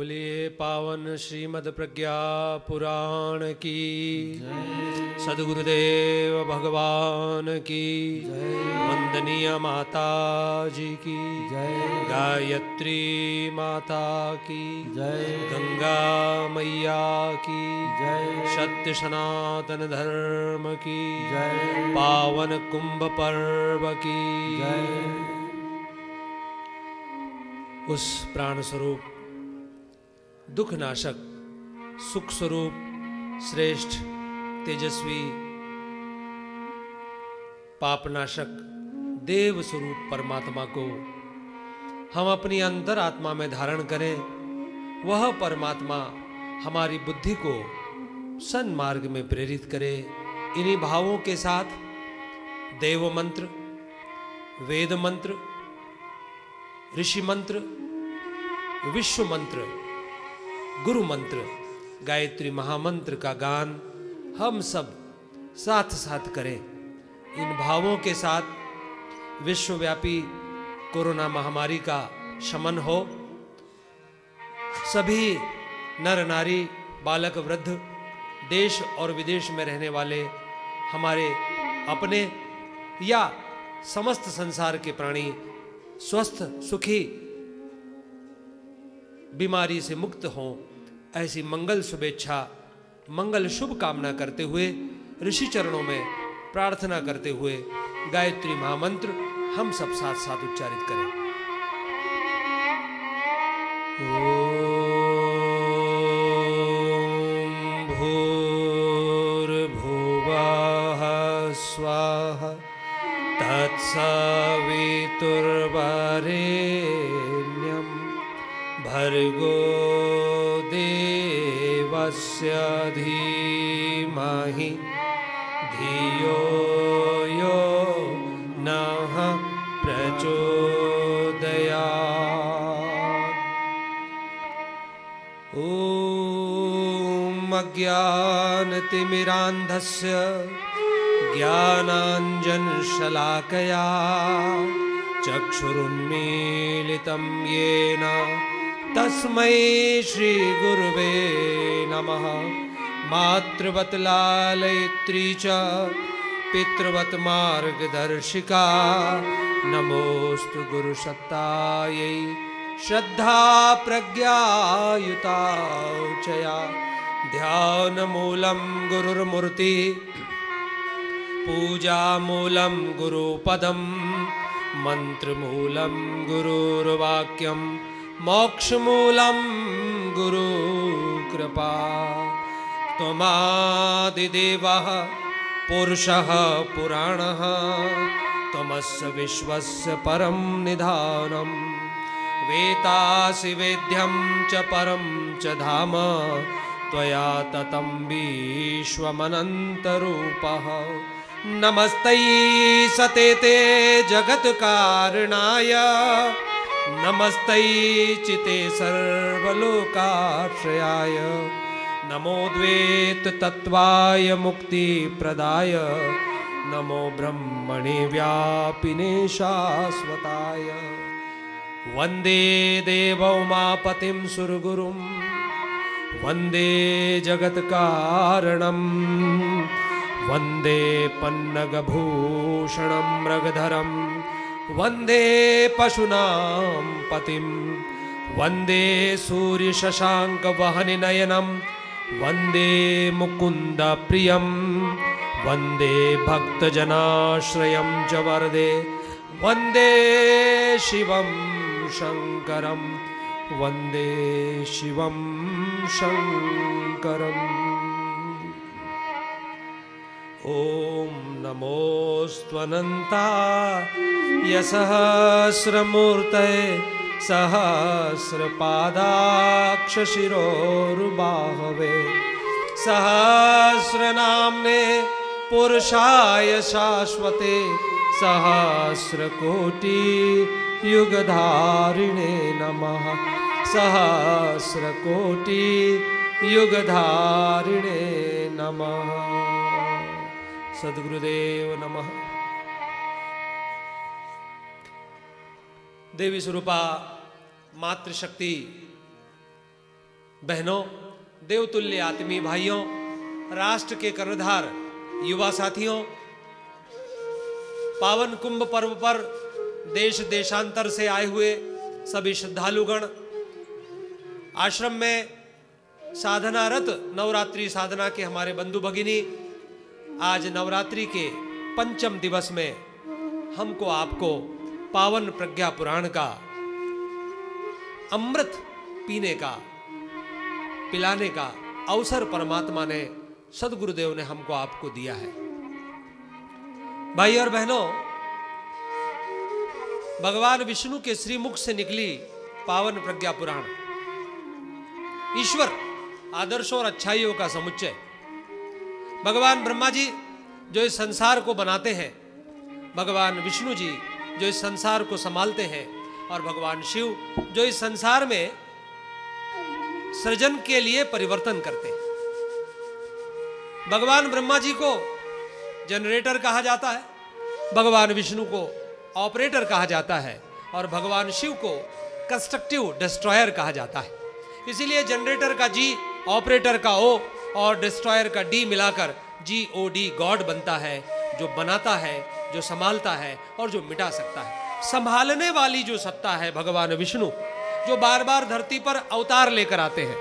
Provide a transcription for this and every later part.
बोलिए, पावन श्रीमद प्रज्ञा पुराण की। सदगुरुदेव भगवान की। वंदनीय माता जी की। जय गायत्री माता की। जय गंगा मैया की। जय सत्य सनातन धर्म की। जय पावन कुंभ पर्व की। जय उस प्राण स्वरूप दुख नाशक सुख स्वरूप श्रेष्ठ, तेजस्वी, पापनाशक देव स्वरूप परमात्मा को हम अपनी अंतर आत्मा में धारण करें। वह परमात्मा हमारी बुद्धि को सन्मार्ग में प्रेरित करे। इन्हीं भावों के साथ देव मंत्र, वेद मंत्र, ऋषि मंत्र, विश्व मंत्र गुरु मंत्र, गायत्री महामंत्र का गान हम सब साथ साथ करें। इन भावों के साथ विश्वव्यापी कोरोना महामारी का शमन हो। सभी नर नारी, बालक वृद्ध, देश और विदेश में रहने वाले हमारे अपने या समस्त संसार के प्राणी स्वस्थ, सुखी, बीमारी से मुक्त हों। ऐसी मंगल शुभेच्छा, मंगल शुभ कामना करते हुए, ऋषि चरणों में प्रार्थना करते हुए गायत्री महामंत्र हम सब साथ साथ उच्चारित करें। भूर्भुवः स्वाहा, तत्सवितुर्वरेण्यं, भर्गो देवस्य धीमहि धियो यो नः प्रचोदयात्। ॐ अज्ञानतिमिरान्धस्य ज्ञानाञ्जनशलाकया चक्षुरुन्मीलितं येन तस्मै श्रीगुरुवे नमः। मातृवत् लालयित्री च, पितृवत् मार्गदर्शिका, नमोऽस्तु गुरुसत्तायै श्रद्धा प्रज्ञायुताचया ध्यानमूलं गुरुर्मूर्ति। पूजामूलं गुरुपदं मन्त्रमूलं गुरुर्वाक्यं मोक्षमूलं गुरुकृपा त्वमादिदेवः, पुरुषः, पुराणः। त्वमस्य विश्वस्य परं निधानम् वेतासि वेद्यं च परं च धाम। त्वया ततं विश्वमनन्तरूपः नमस्तै सते ते जगत्कारणाय। नमस्तै चिते सर्वलोकाश्रयाय। नमो द्वेततत्त्वाय मुक्तिप्रदाय नमो ब्रह्मणे व्यापिने शाश्वताय। वन्दे देवौमापतिं सुरगुरुं। वन्दे जगत्कारणम् वन्दे पन्नगभूषणं मृगधरं वंदे पशूनां पतिं, वंदे सूर्यशशाङ्कवहनिनयनं, वंदे मुकुन्दप्रियं, वंदे भक्तजनाश्रयं च वरदे, वंदे शिवं शङ्करं, वंदे शिवं शङ्करम्। ॐ नमोऽस्त्वनन्ता यसहस्रमूर्तये सहस्रपादाक्षशिरोरुबाहवे। सहस्रनाम्ने पुरुषाय शाश्वते सहस्रकोटि युगधारिणे नमः। सहस्रकोटि युगधारिणे नमः। सद्गुरुदेव नमः। देवी स्वरूपा, मातृशक्ति, बहनों, देवतुल्य आत्मी भाइयों, राष्ट्र के कर्णधार, युवा साथियों, पावन कुंभ पर्व पर देश देशांतर से आए हुए सभी श्रद्धालुगण, आश्रम में साधनारत नवरात्रि साधना के हमारे बंधु भगिनी आज नवरात्रि के पंचम दिवस में हमको आपको पावन प्रज्ञा पुराण का, अमृत पीने का, पिलाने का अवसर परमात्मा ने, सदगुरुदेव ने हमको आपको दिया है। भाई और बहनों, भगवान विष्णु के श्रीमुख से निकली पावन प्रज्ञा पुराण। ईश्वर, आदर्शों और अच्छाइयों का समुच्चय। भगवान ब्रह्मा जी जो इस संसार को बनाते हैं, भगवान विष्णु जी जो इस संसार को संभालते हैं, और भगवान शिव जो इस संसार में सृजन के लिए परिवर्तन करते हैं। भगवान ब्रह्मा जी को जनरेटर कहा जाता है, भगवान विष्णु को ऑपरेटर कहा जाता है, और भगवान शिव को कंस्ट्रक्टिव डिस्ट्रॉयर कहा जाता है। इसीलिए जनरेटर का जी, ऑपरेटर का ओ और डिस्ट्रॉयर का डी मिलाकर जी ओ डी गॉड बनता है, जो बनाता है, जो संभालता है और जो मिटा सकता है। संभालने वाली जो सत्ता है भगवान विष्णु, जो बार बार धरती पर अवतार लेकर आते हैं।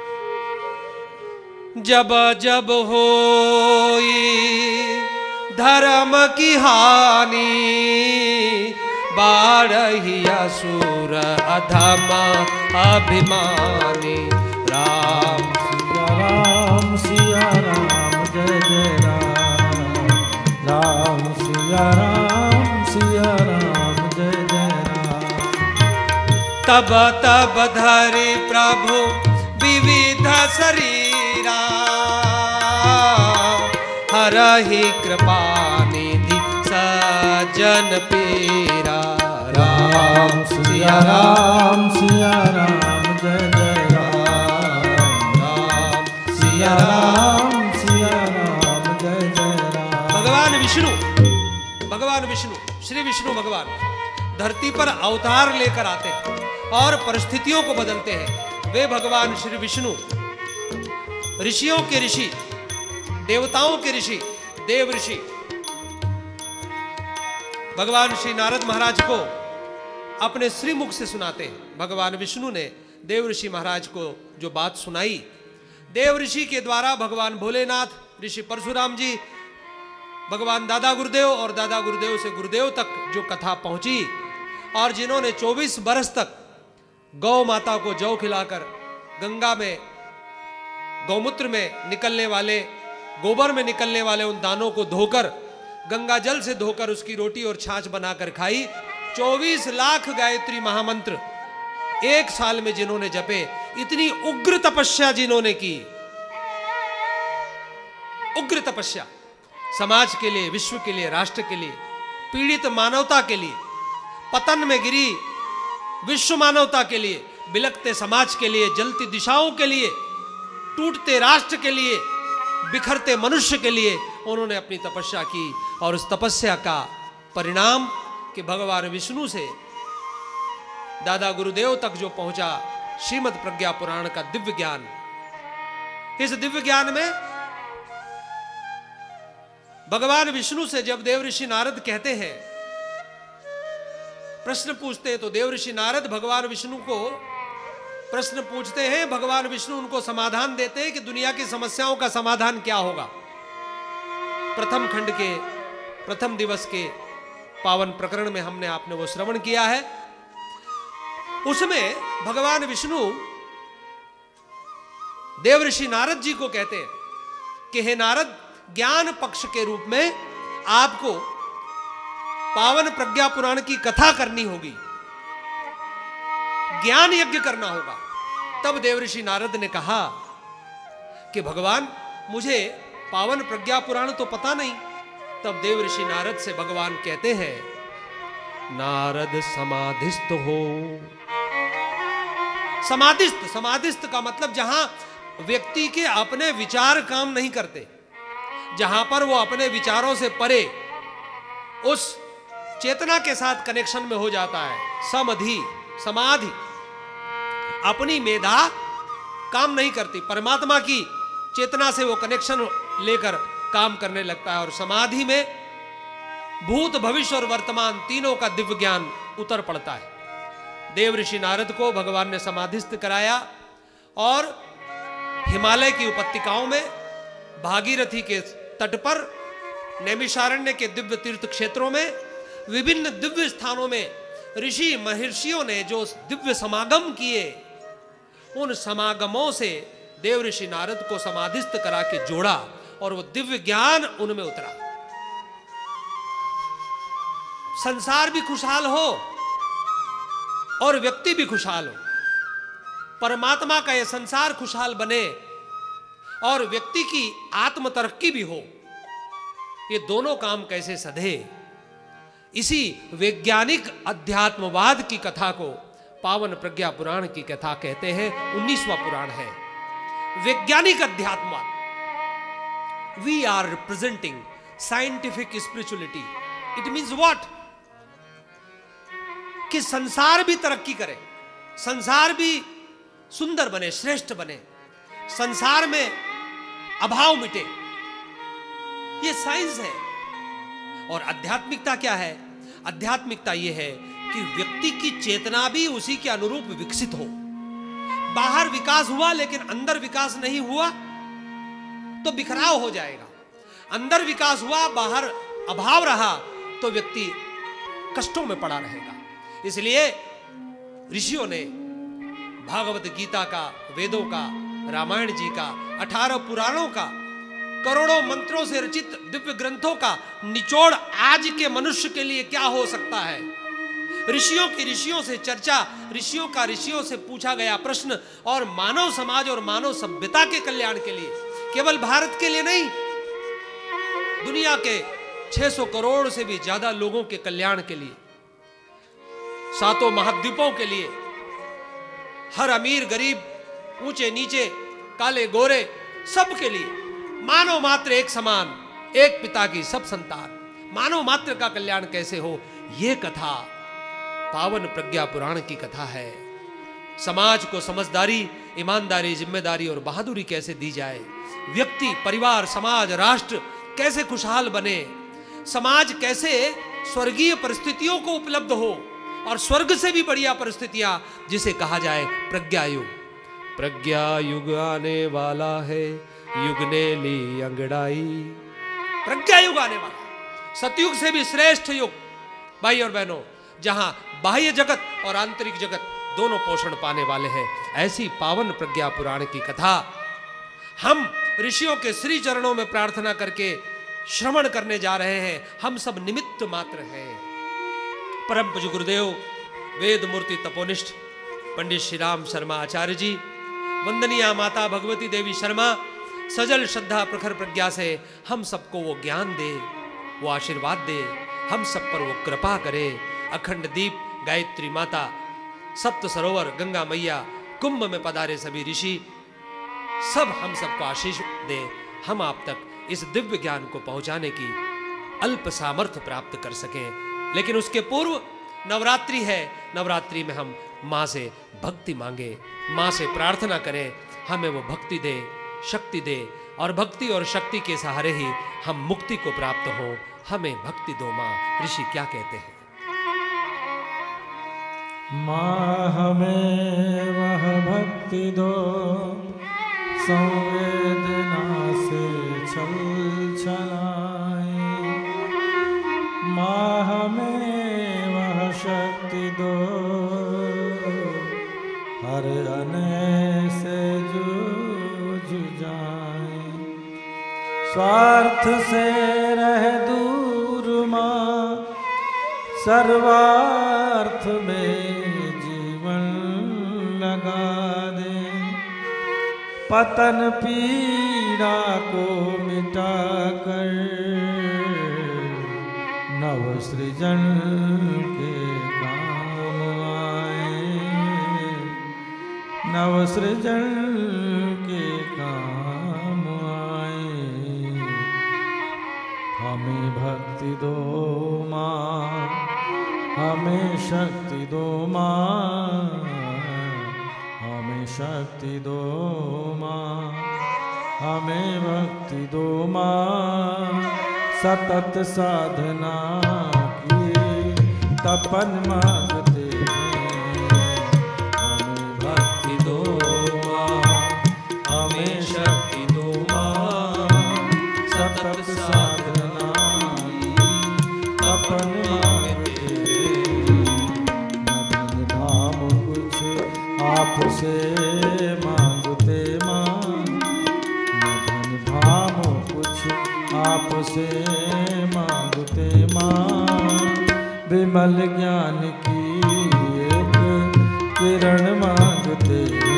जब जब हो धर्म की हानि, बारही असुर अधम अभिमानी, राम सिया राम सिया राम जय जय राम तब तब धरि प्रभु विविध शरीरा, हरहि कृपा निधि सजन पीरा। राम सिया राम सिया राम जय जय राम राम सिया राम भगवान विष्णु, श्री विष्णु भगवान, धरती पर अवतार लेकर आते हैं और परिस्थितियों को बदलते हैं। वे भगवान श्री विष्णु, ऋषियों के ऋषि, देवताओं के ऋषि, देव ऋषि। भगवान श्री नारद महाराज को अपने श्रीमुख से सुनाते हैं। भगवान विष्णु ने देव ऋषि महाराज को जो बात सुनाई, देव ऋषि के द्वारा भगवान भोलेनाथ, ऋषि परशुराम जी भगवान दादा गुरुदेव और दादा गुरुदेव से गुरुदेव तक जो कथा पहुँची और जिन्होंने 24 बरस तक गौ माता को जौ खिलाकर गंगा में, गौमूत्र में निकलने वाले, गोबर में निकलने वाले उन दानों को धोकर, गंगा जल से धोकर उसकी रोटी और छाछ बनाकर खाई। 24 लाख गायत्री महामंत्र एक साल में जिन्होंने जपे, इतनी उग्र तपस्या जिन्होंने की। उग्र तपस्या। समाज के लिए, विश्व के लिए, राष्ट्र के लिए, पीड़ित मानवता के लिए, पतन में गिरी विश्व मानवता के लिए बिलकते समाज के लिए, जलती दिशाओं के लिए, टूटते राष्ट्र के लिए, बिखरते मनुष्य के लिए, उन्होंने अपनी तपस्या की और उस तपस्या का परिणाम कि भगवान विष्णु से दादा गुरुदेव तक जो पहुँचा श्रीमद प्रज्ञा पुराण का दिव्य ज्ञान। इस दिव्य ज्ञान में भगवान विष्णु से जब देव ऋषि नारद कहते हैं, प्रश्न पूछते हैं तो देव ऋषि नारद भगवान विष्णु को प्रश्न पूछते हैं, भगवान विष्णु उनको समाधान देते हैं कि दुनिया की समस्याओं का समाधान क्या होगा। प्रथम खंड के, प्रथम दिवस के पावन प्रकरण में हमने आपने वो श्रवण किया है। उसमें भगवान विष्णु देव ऋषि नारद जी को कहते हैं कि, हे नारद ज्ञान पक्ष के रूप में आपको पावन प्रज्ञा पुराण की कथा करनी होगी। ज्ञान यज्ञ करना होगा। तब देवऋषि नारद ने कहा कि भगवान, मुझे पावन प्रज्ञा पुराण तो पता नहीं। तब देव ऋषि नारद से भगवान कहते हैं, नारद समाधिस्थ हो। समाधिस्थ समाधिस्थ का मतलब जहाँ व्यक्ति के अपने विचार काम नहीं करते। जहाँ पर वो अपने विचारों से परे उस चेतना के साथ कनेक्शन में हो जाता है। समधि, समाधि। अपनी मेधा काम नहीं करती। परमात्मा की चेतना से वो कनेक्शन लेकर काम करने लगता है और समाधि में भूत, भविष्य और वर्तमान तीनों का दिव्य ज्ञान उतर पड़ता है। देव ऋषि नारद को भगवान ने समाधिस्थ कराया और हिमालय की उपत्यकाओं में भागीरथी के तट पर नैमिषारण्य के दिव्य तीर्थ क्षेत्रों में, विभिन्न दिव्य स्थानों में ऋषि महर्षियों ने जो दिव्य समागम किए, उन समागमों से देव ऋषि नारद को समाधिस्थ करा के जोड़ा और वो दिव्य ज्ञान उनमें उतरा। संसार भी खुशहाल हो और व्यक्ति भी खुशहाल हो। परमात्मा का यह संसार खुशहाल बने और व्यक्ति की आत्म तरक्की भी हो, ये दोनों काम कैसे सधे? इसी वैज्ञानिक अध्यात्मवाद की कथा को पावन प्रज्ञा पुराण की कथा कहते हैं, उन्नीसवा पुराण है। वैज्ञानिक अध्यात्मवाद। We are representing scientific spirituality it means what कि संसार भी तरक्की करे, संसार भी सुंदर बने, श्रेष्ठ बने। संसार में अभाव मिटे। ये साइंस है। और आध्यात्मिकता क्या है? आध्यात्मिकता यह है कि व्यक्ति की चेतना भी उसी के अनुरूप विकसित हो। बाहर विकास हुआ, लेकिन अंदर विकास नहीं हुआ तो बिखराव हो जाएगा। अंदर विकास हुआ, बाहर अभाव रहा तो व्यक्ति कष्टों में पड़ा रहेगा। इसलिए ऋषियों ने भागवत गीता का, वेदों का रामायण जी का, अठारह पुराणों का, करोड़ों मंत्रों से रचित दिव्य ग्रंथों का निचोड़ आज के मनुष्य के लिए क्या हो सकता है? ऋषियों की ऋषियों से चर्चा, ऋषियों का ऋषियों से पूछा गया प्रश्न और मानव समाज और मानव सभ्यता के कल्याण के लिए, केवल भारत के लिए नहीं, दुनिया के 600 करोड़ से भी ज़्यादा लोगों के कल्याण के लिए, सातों महाद्वीपों के लिए, हर अमीर, गरीब ऊँचे, नीचे, काले, गोरे सबके लिए। मानव मात्र एक समान, एक पिता की सब संतान। मानव मात्र का कल्याण कैसे हो? यह कथा पावन प्रज्ञा पुराण की कथा है। समाज को समझदारी, ईमानदारी, ज़िम्मेदारी और बहादुरी कैसे दी जाए? व्यक्ति, परिवार, समाज, राष्ट्र कैसे खुशहाल बने? समाज कैसे स्वर्गीय परिस्थितियों को उपलब्ध हो? और स्वर्ग से भी बढ़िया परिस्थितियाँ, जिसे कहा जाए प्रज्ञा युग प्रज्ञा युग आने वाला है। युग ने ली अंगड़ाई। प्रज्ञा युग आने वाला सतयुग से भी श्रेष्ठ युग। भाई और बहनों, जहाँ बाह्य जगत और आंतरिक जगत दोनों पोषण पाने वाले हैं, ऐसी पावन प्रज्ञा पुराण की कथा। हम ऋषियों के श्री चरणों में प्रार्थना करके श्रवण करने जा रहे हैं। हम सब निमित्त मात्र हैं। परम पूज गुरुदेव वेद मूर्ति तपोनिष्ठ, पंडित श्री राम शर्मा आचार्य जी वंदनिया माता भगवती देवी शर्मा, सजल श्रद्धा प्रखर प्रज्ञा से हम सबको वो ज्ञान दे, वो आशीर्वाद दे, हम सब पर वो कृपा करे। अखंड दीप, गायत्री माता, सप्त सरोवर, गंगा मैया, कुंभ में पधारे सभी ऋषि, सब हम सबको आशीष दे। हम आप तक इस दिव्य ज्ञान को पहुँचाने की अल्प सामर्थ्य प्राप्त कर सकें। लेकिन उसके पूर्व नवरात्रि है, नवरात्रि में हम माँ से भक्ति मांगे, माँ से प्रार्थना करें, हमें वो भक्ति दे, शक्ति दे और भक्ति और शक्ति के सहारे ही हम मुक्ति को प्राप्त हो। हमें भक्ति दो माँ। ऋषि क्या कहते हैं? माँ, हमें वह भक्ति दो। संवेदना से छल स्वार्थ से रह दूर माँ, सर्वार्थ में जीवन लगा दे। पतन पीड़ा को मिटा कर नव सृजन के काम आए। नव भक्ति दो माँ, हमें शक्ति दो माँ, हमें शक्ति दो माँ, हमें भक्ति दो माँ। सतत साधना की, तपन मांगते आपसे मांगते माँ धन धाम कुछ आपसे मांगते माँ विमल ज्ञान की एक किरण मांगते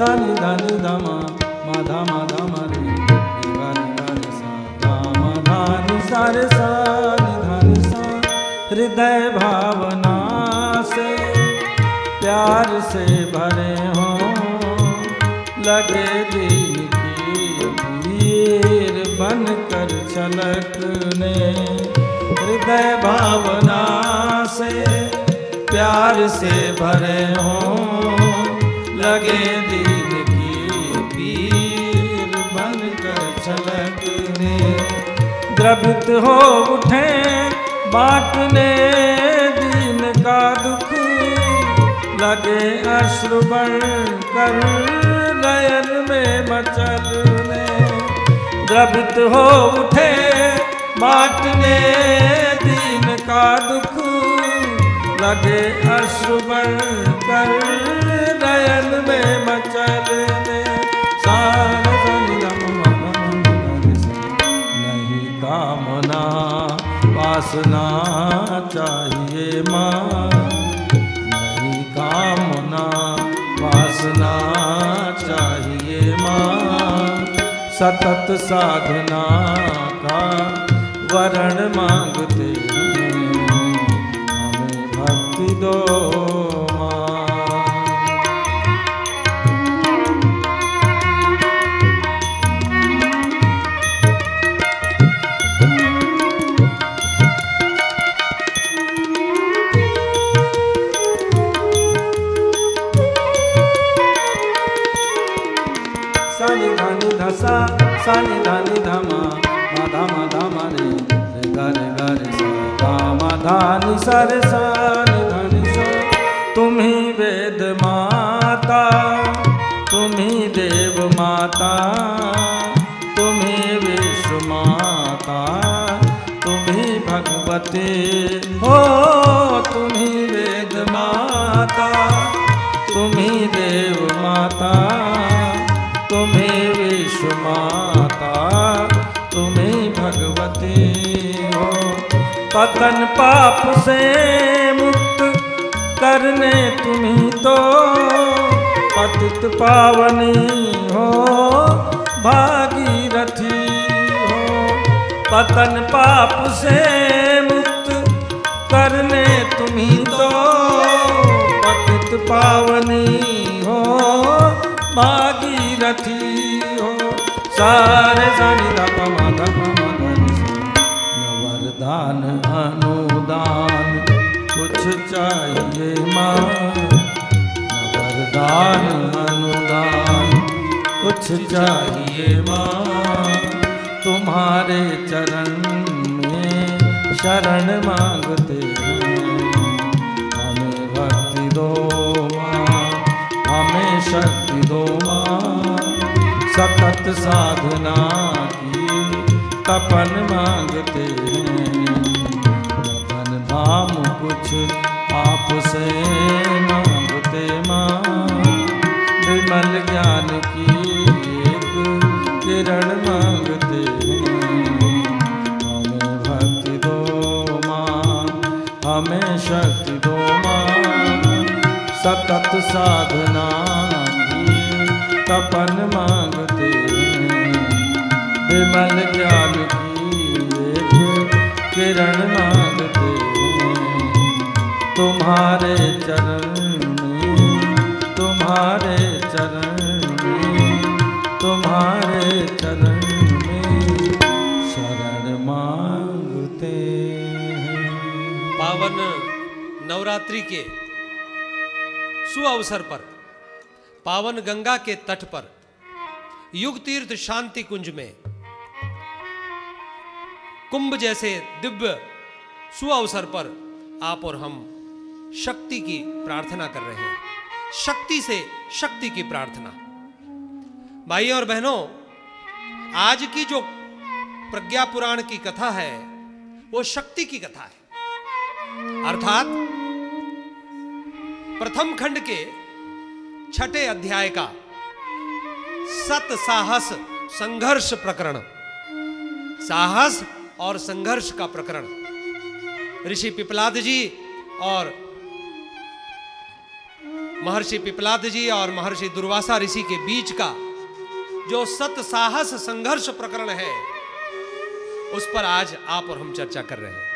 गानी सा, हृदय भावना से, प्यार से भरे हो, लगे दिल की तीर बन कर छलकने, हृदय भावना से, प्यार से भरे हो, लगे दिल द्रवित हो उठे, बांटने दीन का दुख। लगे अश्रु बन कर नयन में मचलने। द्रवित हो उठे, बांटने दिन का दुख। लगे अश्रु बन कर नयन में मचलने। वासना चाहिए माँ। नहीं कामना, वासना चाहिए माँ। सतत साधना का वरण मांगते हमें भक्ति दो। धानी सर सन धानी सा वेद माता तुम ही देव माता तुम ही विश्व माता तुम ही भगवती। हो तुम ही वेद माता तुम ही देव माता, तुम्हें विश्व माता, तुम्हें भगवती। हो। पतन पाप से मुक्त करने तुम्ही तो। पतित पावनी हो, भागीरथी हो। पतन पाप से मुक्त करने तुम्ही तो। पतित पावनी हो, भागीरथी हो। सारे धा पमा कुछ चाहिए माँ। वरदान अनुदान कुछ चाहिए माँ। तुम्हारे चरण में शरण मांगते हमें भक्ति दो माँ, हमें शक्ति दो माँ। सतत साधना की तपन मांगते कुछ आपसे मांगते माँ। विमल ज्ञान की एक किरण मांगते हैं। हमें भक्ति दो माँ, हमें शक्ति दो माँ। सतत साधना तपन मांगते विमल नवरात्रि के सुअवसर पर, पावन गंगा के तट पर युग तीर्थ शांति कुंज में, कुंभ जैसे दिव्य सुअवसर पर आप और हम शक्ति की प्रार्थना कर रहे हैं। शक्ति से शक्ति की प्रार्थना। भाई और बहनों, आज की जो प्रज्ञा पुराण की कथा है, वो शक्ति की कथा है। अर्थात प्रथम खंड के छठे अध्याय का सत साहस संघर्ष प्रकरण। साहस और संघर्ष का प्रकरण। ऋषि पिपलाद जी और महर्षि पिपलाद जी और महर्षि दुर्वासा ऋषि के बीच का जो सत साहस संघर्ष प्रकरण है, उस पर आज आप और हम चर्चा कर रहे हैं।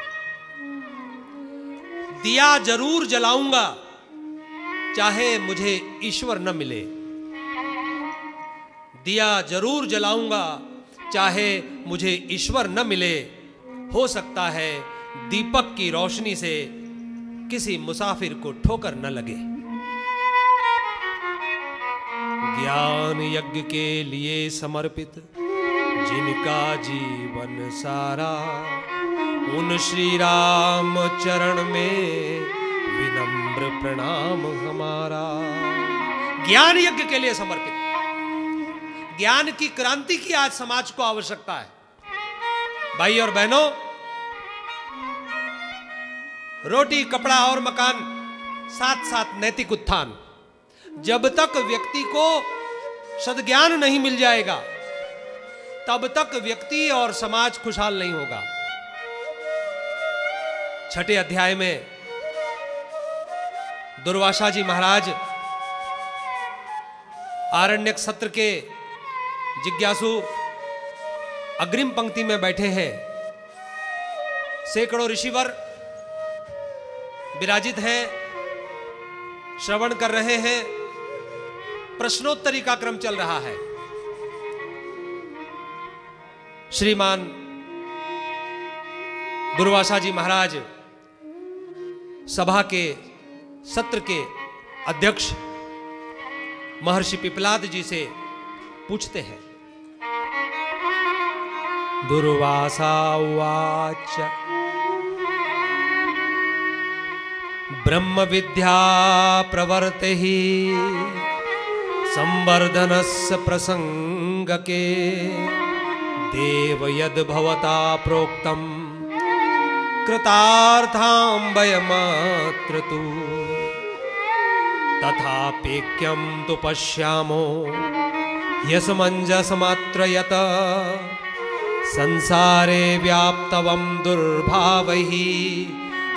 दिया ज़रूर जलाऊँगा। चाहे मुझे ईश्वर न मिले। दिया ज़रूर जलाऊँगा, चाहे मुझे ईश्वर न मिले। हो सकता है दीपक की रोशनी से किसी मुसाफिर को ठोकर न लगे। ज्ञान यज्ञ के लिए समर्पित जिनका जीवन सारा, उन श्री राम चरण में विनम्र प्रणाम हमारा। ज्ञान यज्ञ के लिए समर्पित। ज्ञान की क्रांति की आज समाज को आवश्यकता है। भाई और बहनों, रोटी, कपड़ा और मकान साथ साथ नैतिक उत्थान। जब तक व्यक्ति को सदज्ञान नहीं मिल जाएगा, तब तक व्यक्ति और समाज खुशहाल नहीं होगा। छठे अध्याय में दुर्वासा जी महाराज, आरण्यक सत्र के जिज्ञासु अग्रिम पंक्ति में बैठे हैं। सैकड़ों ऋषिवर विराजित हैं, श्रवण कर रहे हैं, प्रश्नोत्तरी का क्रम चल रहा है। श्रीमान दुर्वासा जी महाराज, सभा के सत्र के अध्यक्ष महर्षि पिपलाद जी से पूछते हैं। दुर्वासा उवाच। ब्रह्म विद्या प्रवर्ते संवर्धनस्य प्रसंग के देव यद भवता प्रोक्तम। वयमत्र तु। तथापेक्यं तु पश्यामो। यसमञ्जसमात्र यत संसारे व्याप्तवं दुर्भावैः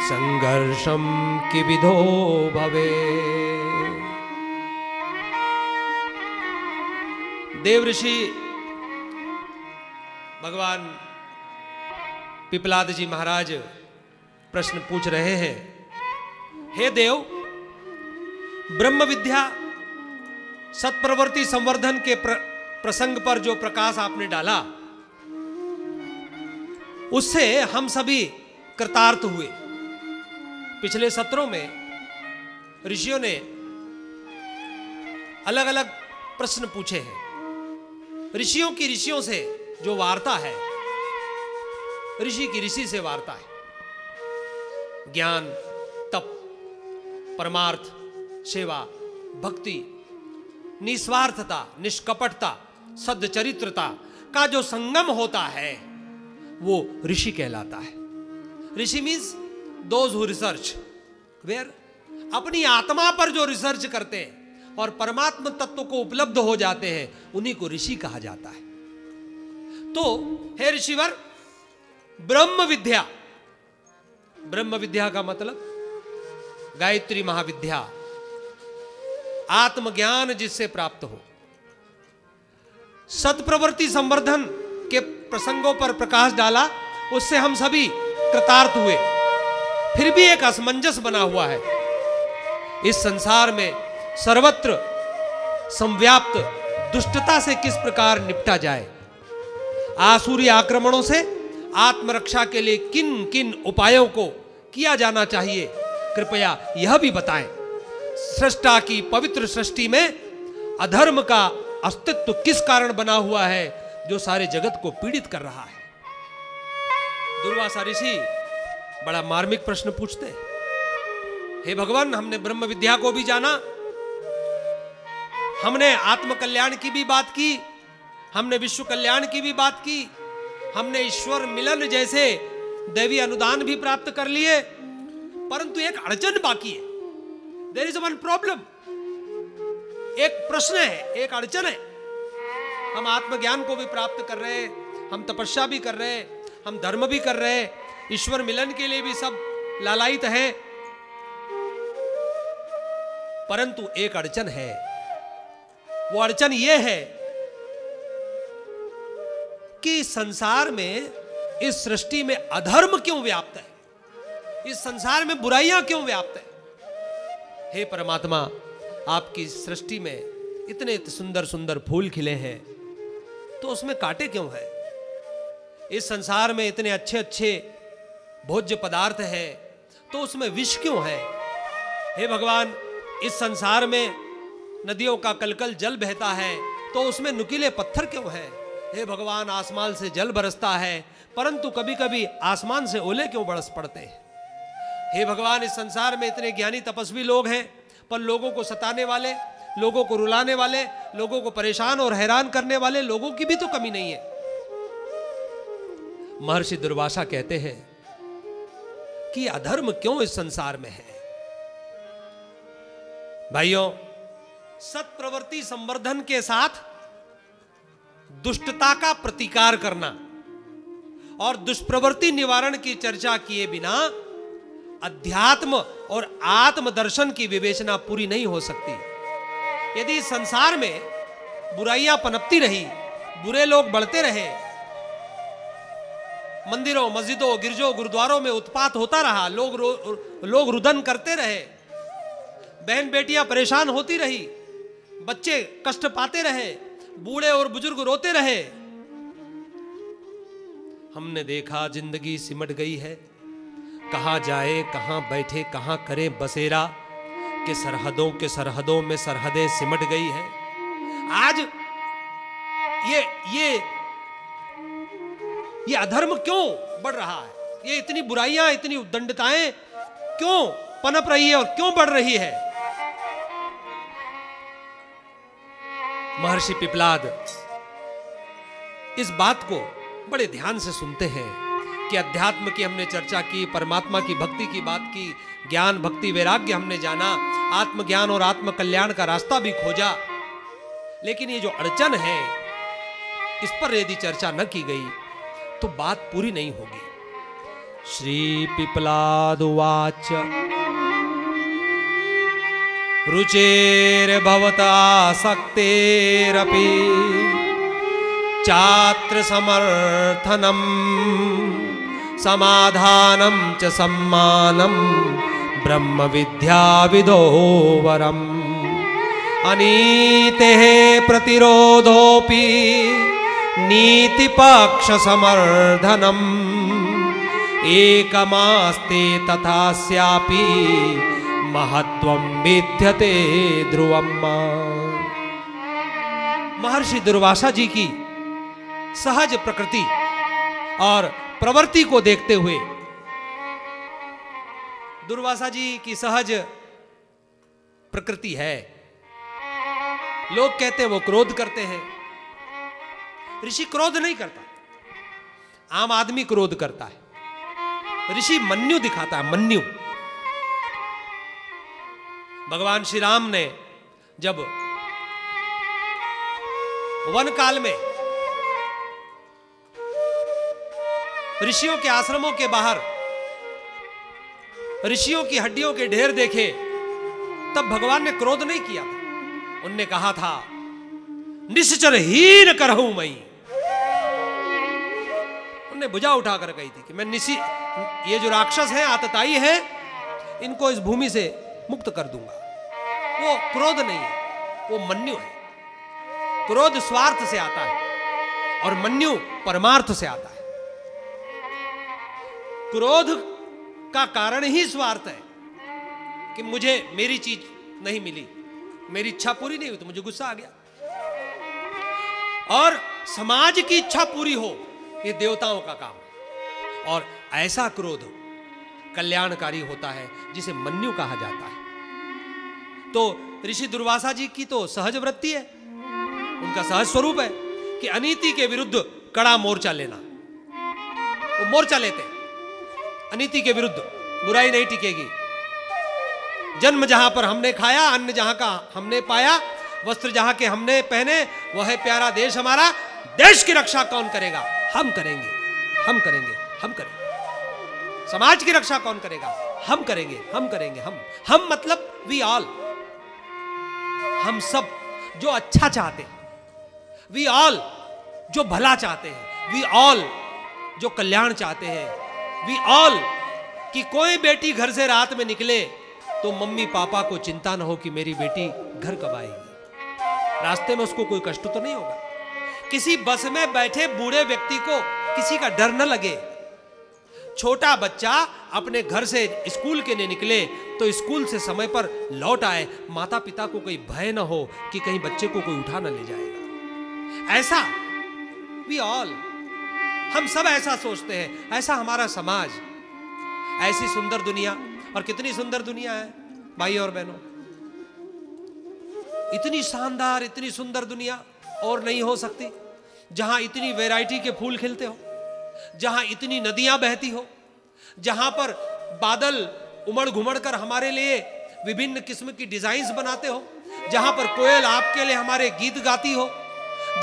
संघर्षं किविधो भवे देव ऋषि भगवान पिपलाद जी महाराज प्रश्न पूछ रहे हैं, हे देव ब्रह्म विद्या सत्प्रवृत्ति संवर्धन के प्र, प्रसंग पर जो प्रकाश आपने डाला उससे हम सभी कृतार्थ हुए। पिछले सत्रों में ऋषियों ने अलग अलग प्रश्न पूछे हैं। ऋषियों की ऋषियों से जो वार्ता है ऋषि की ऋषि से वार्ता है। ज्ञान तप परमार्थ सेवा, भक्ति, निस्वार्थता, निष्कपटता, सदचरित्रता का जो संगम होता है, वो ऋषि कहलाता है। Rishi means those who research where अपनी आत्मा पर जो रिसर्च करते हैं और परमात्म तत्व को उपलब्ध हो जाते हैं, उन्हीं को ऋषि कहा जाता है। तो हे ऋषिवर, ब्रह्म विद्या ब्रह्म विद्या का मतलब गायत्री महाविद्या आत्मज्ञान जिससे प्राप्त हो। सत्प्रवृत्ति संवर्धन के प्रसंगों पर प्रकाश डाला, उससे हम सभी कृतार्थ हुए। फिर भी एक असमंजस बना हुआ है। इस संसार में सर्वत्र संव्याप्त दुष्टता से किस प्रकार निपटा जाए? आसुरी आक्रमणों से आत्मरक्षा के लिए किन किन उपायों को किया जाना चाहिए? कृपया यह भी बताएँ। सृष्टा की पवित्र सृष्टि में अधर्म का अस्तित्व किस कारण बना हुआ है, जो सारे जगत को पीड़ित कर रहा है? दुर्वासा ऋषि बड़ा मार्मिक प्रश्न पूछते हैं। हे भगवान, हमने ब्रह्म विद्या को भी जाना, हमने आत्म कल्याण की भी बात की, हमने विश्व कल्याण की भी बात की, हमने ईश्वर मिलन जैसे देवी अनुदान भी प्राप्त कर लिए, परंतु एक अड़चन बाकी है। देर इज़ वन प्रॉब्लम एक प्रश्न है, एक अड़चन है। हम आत्मज्ञान को भी प्राप्त कर रहे हैं, हम तपस्या भी कर रहे हैं, हम धर्म भी कर रहे हैं, ईश्वर मिलन के लिए भी सब लालायित है। परंतु एक अड़चन है। वो अड़चन ये है कि संसार में इस सृष्टि में अधर्म क्यों व्याप्त है? इस संसार में बुराइयाँ क्यों व्याप्त है? हे परमात्मा, आपकी सृष्टि में इतने सुंदर सुंदर फूल खिले हैं तो उसमें कांटे क्यों हैं? इस संसार में इतने अच्छे अच्छे भोज्य पदार्थ हैं तो उसमें विष क्यों है? हे भगवान, इस संसार में नदियों का कलकल जल बहता है तो उसमें नुकीले पत्थर क्यों है? हे भगवान, आसमान से जल बरसता है, परंतु कभी कभी आसमान से ओले क्यों बरस पड़ते हैं? हे भगवान, इस संसार में इतने ज्ञानी तपस्वी लोग हैं, पर लोगों को सताने वाले, लोगों को रुलाने वाले, लोगों को परेशान और हैरान करने वाले लोगों की भी तो कमी नहीं है। महर्षि दुर्वासा कहते हैं कि अधर्म क्यों इस संसार में है? भाइयों सत प्रवृत्ति संवर्धन के साथ दुष्टता का प्रतिकार करना और दुष्प्रवृत्ति निवारण की चर्चा किए बिना अध्यात्म और आत्मदर्शन की विवेचना पूरी नहीं हो सकती। यदि संसार में बुराइयाँ पनपती रही, बुरे लोग बढ़ते रहे, मंदिरों, मस्जिदों, गिरजों, गुरुद्वारों में उत्पात होता रहा, लोग लोग रुदन करते रहे, बहन बेटियाँ परेशान होती रही, बच्चे कष्ट पाते रहे, बूढ़े और बुज़ुर्ग रोते रहे, हमने देखा ज़िंदगी सिमट गई है। कहाँ जाए, कहाँ बैठे, कहाँ करें बसेरा, के सरहदों के सरहदों में सरहदें सिमट गई है। आज ये ये ये अधर्म क्यों बढ़ रहा है? ये इतनी बुराइयाँ, इतनी उदंडताएँ क्यों पनप रही है और क्यों बढ़ रही है? महर्षि पिपलाद इस बात को बड़े ध्यान से सुनते हैं। कि अध्यात्म की हमने चर्चा की, परमात्मा की भक्ति की बात की, ज्ञान, भक्ति, वैराग्य हमने जाना, आत्मज्ञान और आत्म कल्याण का रास्ता भी खोजा। लेकिन ये जो अड़चन है, इस पर यदि चर्चा न की गई तो बात पूरी नहीं होगी। श्री पिपलादुवाच रुचेर्भवतासक्तेरपि चात्र समर्थनम। समाधानं च सम्मानं ब्रह्म विद्याविदो वरम् अनीतेः प्रतिरोधोऽपि नीतिपक्ष समर्धनम एकमास्ते तथा स्यापि महत्व विद्यते ध्रुवम। महर्षि दुर्वासा जी की सहज प्रकृति और प्रवृत्ति को देखते हुए। दुर्वासा जी की सहज प्रकृति है। लोग कहते हैं वो क्रोध करते हैं। ऋषि क्रोध नहीं करता। आम आदमी क्रोध करता है। ऋषि मन्यु दिखाता है, मन्यु। भगवान श्री राम ने जब वन काल में ऋषियों के आश्रमों के बाहर, ऋषियों की हड्डियों के ढेर देखे, तब भगवान ने क्रोध नहीं किया उनने कहा था, निश्चर हीन करहूं मई। उन्होंने भुजा उठाकर कही थी कि मैं निशी ये जो राक्षस हैं, आतताई हैं, इनको इस भूमि से मुक्त कर दूँगा। वो क्रोध नहीं है, वो मन्यु है। क्रोध स्वार्थ से आता है और मन्यु परमार्थ से आता है। क्रोध का कारण ही स्वार्थ है कि मुझे मेरी चीज़ नहीं मिली। मेरी इच्छा पूरी नहीं हुई तो मुझे गुस्सा आ गया। और समाज की इच्छा पूरी हो, ये देवताओं का काम और ऐसा क्रोध कल्याणकारी होता है, जिसे मन्यु कहा जाता है। तो ऋषि दुर्वासा जी की तो सहज वृत्ति है। उनका सहज स्वरूप है कि अनीति के विरुद्ध कड़ा मोर्चा लेना। वो मोर्चा लेते हैं। अनीति के विरुद्ध बुराई नहीं टिकेगी। जन्म जहाँ पर हमने खाया, अन्न जहाँ का हमने पाया, वस्त्र जहाँ के हमने पहने, वह है प्यारा देश हमारा। देश की रक्षा कौन करेगा? हम करेंगे हम करेंगे हम करेंगे। समाज की रक्षा कौन करेगा? हम करेंगे हम करेंगे, हम हम मतलब वी ऑल हम सब जो अच्छा चाहते हैं वी ऑल जो भला चाहते हैं वी ऑल जो कल्याण चाहते हैं वी ऑल, कि कोई बेटी घर से रात में निकले तो मम्मी पापा को चिंता ना हो कि मेरी बेटी घर कब आएगी। रास्ते में उसको कोई कष्ट तो नहीं होगा? किसी बस में बैठे बूढ़े व्यक्ति को किसी का डर न लगे। छोटा बच्चा अपने घर से स्कूल के लिए निकले तो स्कूल से समय पर लौट आए। माता पिता को कोई भय ना हो कि कहीं बच्चे को कोई उठा ना ले जाएगा। ऐसा, वी ऑल हम सब ऐसा सोचते हैं, ऐसा हमारा समाज। ऐसी सुंदर दुनिया, और कितनी सुंदर दुनिया है, भाई और बहनों। इतनी शानदार, इतनी सुंदर दुनिया और नहीं हो सकती, जहाँ इतनी वैरायटी के फूल खिलते हो, जहाँ इतनी नदियाँ बहती हो, जहाँ पर बादल उमड़ घुमड़ कर हमारे लिए विभिन्न किस्म की डिजाइन्स बनाते हो, जहाँ पर कोयल आपके लिए हमारे गीत गाती हो,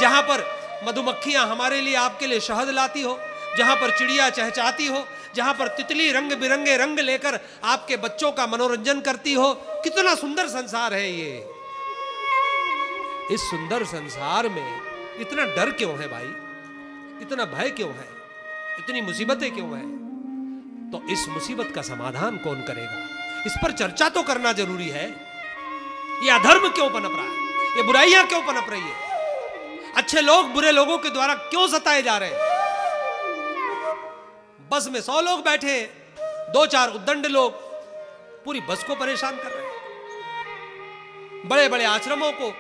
जहाँ पर मधुमक्खियाँ हमारे लिए आपके लिए शहद लाती हो, जहाँ पर चिड़िया चहचाती हो, जहाँ पर तितली रंग बिरंगे रंग लेकर आपके बच्चों का मनोरंजन करती हो। कितना सुंदर संसार है ये। इस सुंदर संसार में इतना डर क्यों है भाई? इतना भय क्यों है? इतनी मुसीबतें क्यों है? तो इस मुसीबत का समाधान कौन करेगा? इस पर चर्चा तो करना ज़रूरी है। ये अधर्म क्यों पनप रहा है? ये बुराइयाँ क्यों पनप रही है? अच्छे लोग बुरे लोगों के द्वारा क्यों सताए जा रहे? हैं बस में सौ लोग बैठे हैं दो चार उद्दंड लोग, पूरी बस को परेशान कर रहे हैं। बड़े बड़े आश्रमों को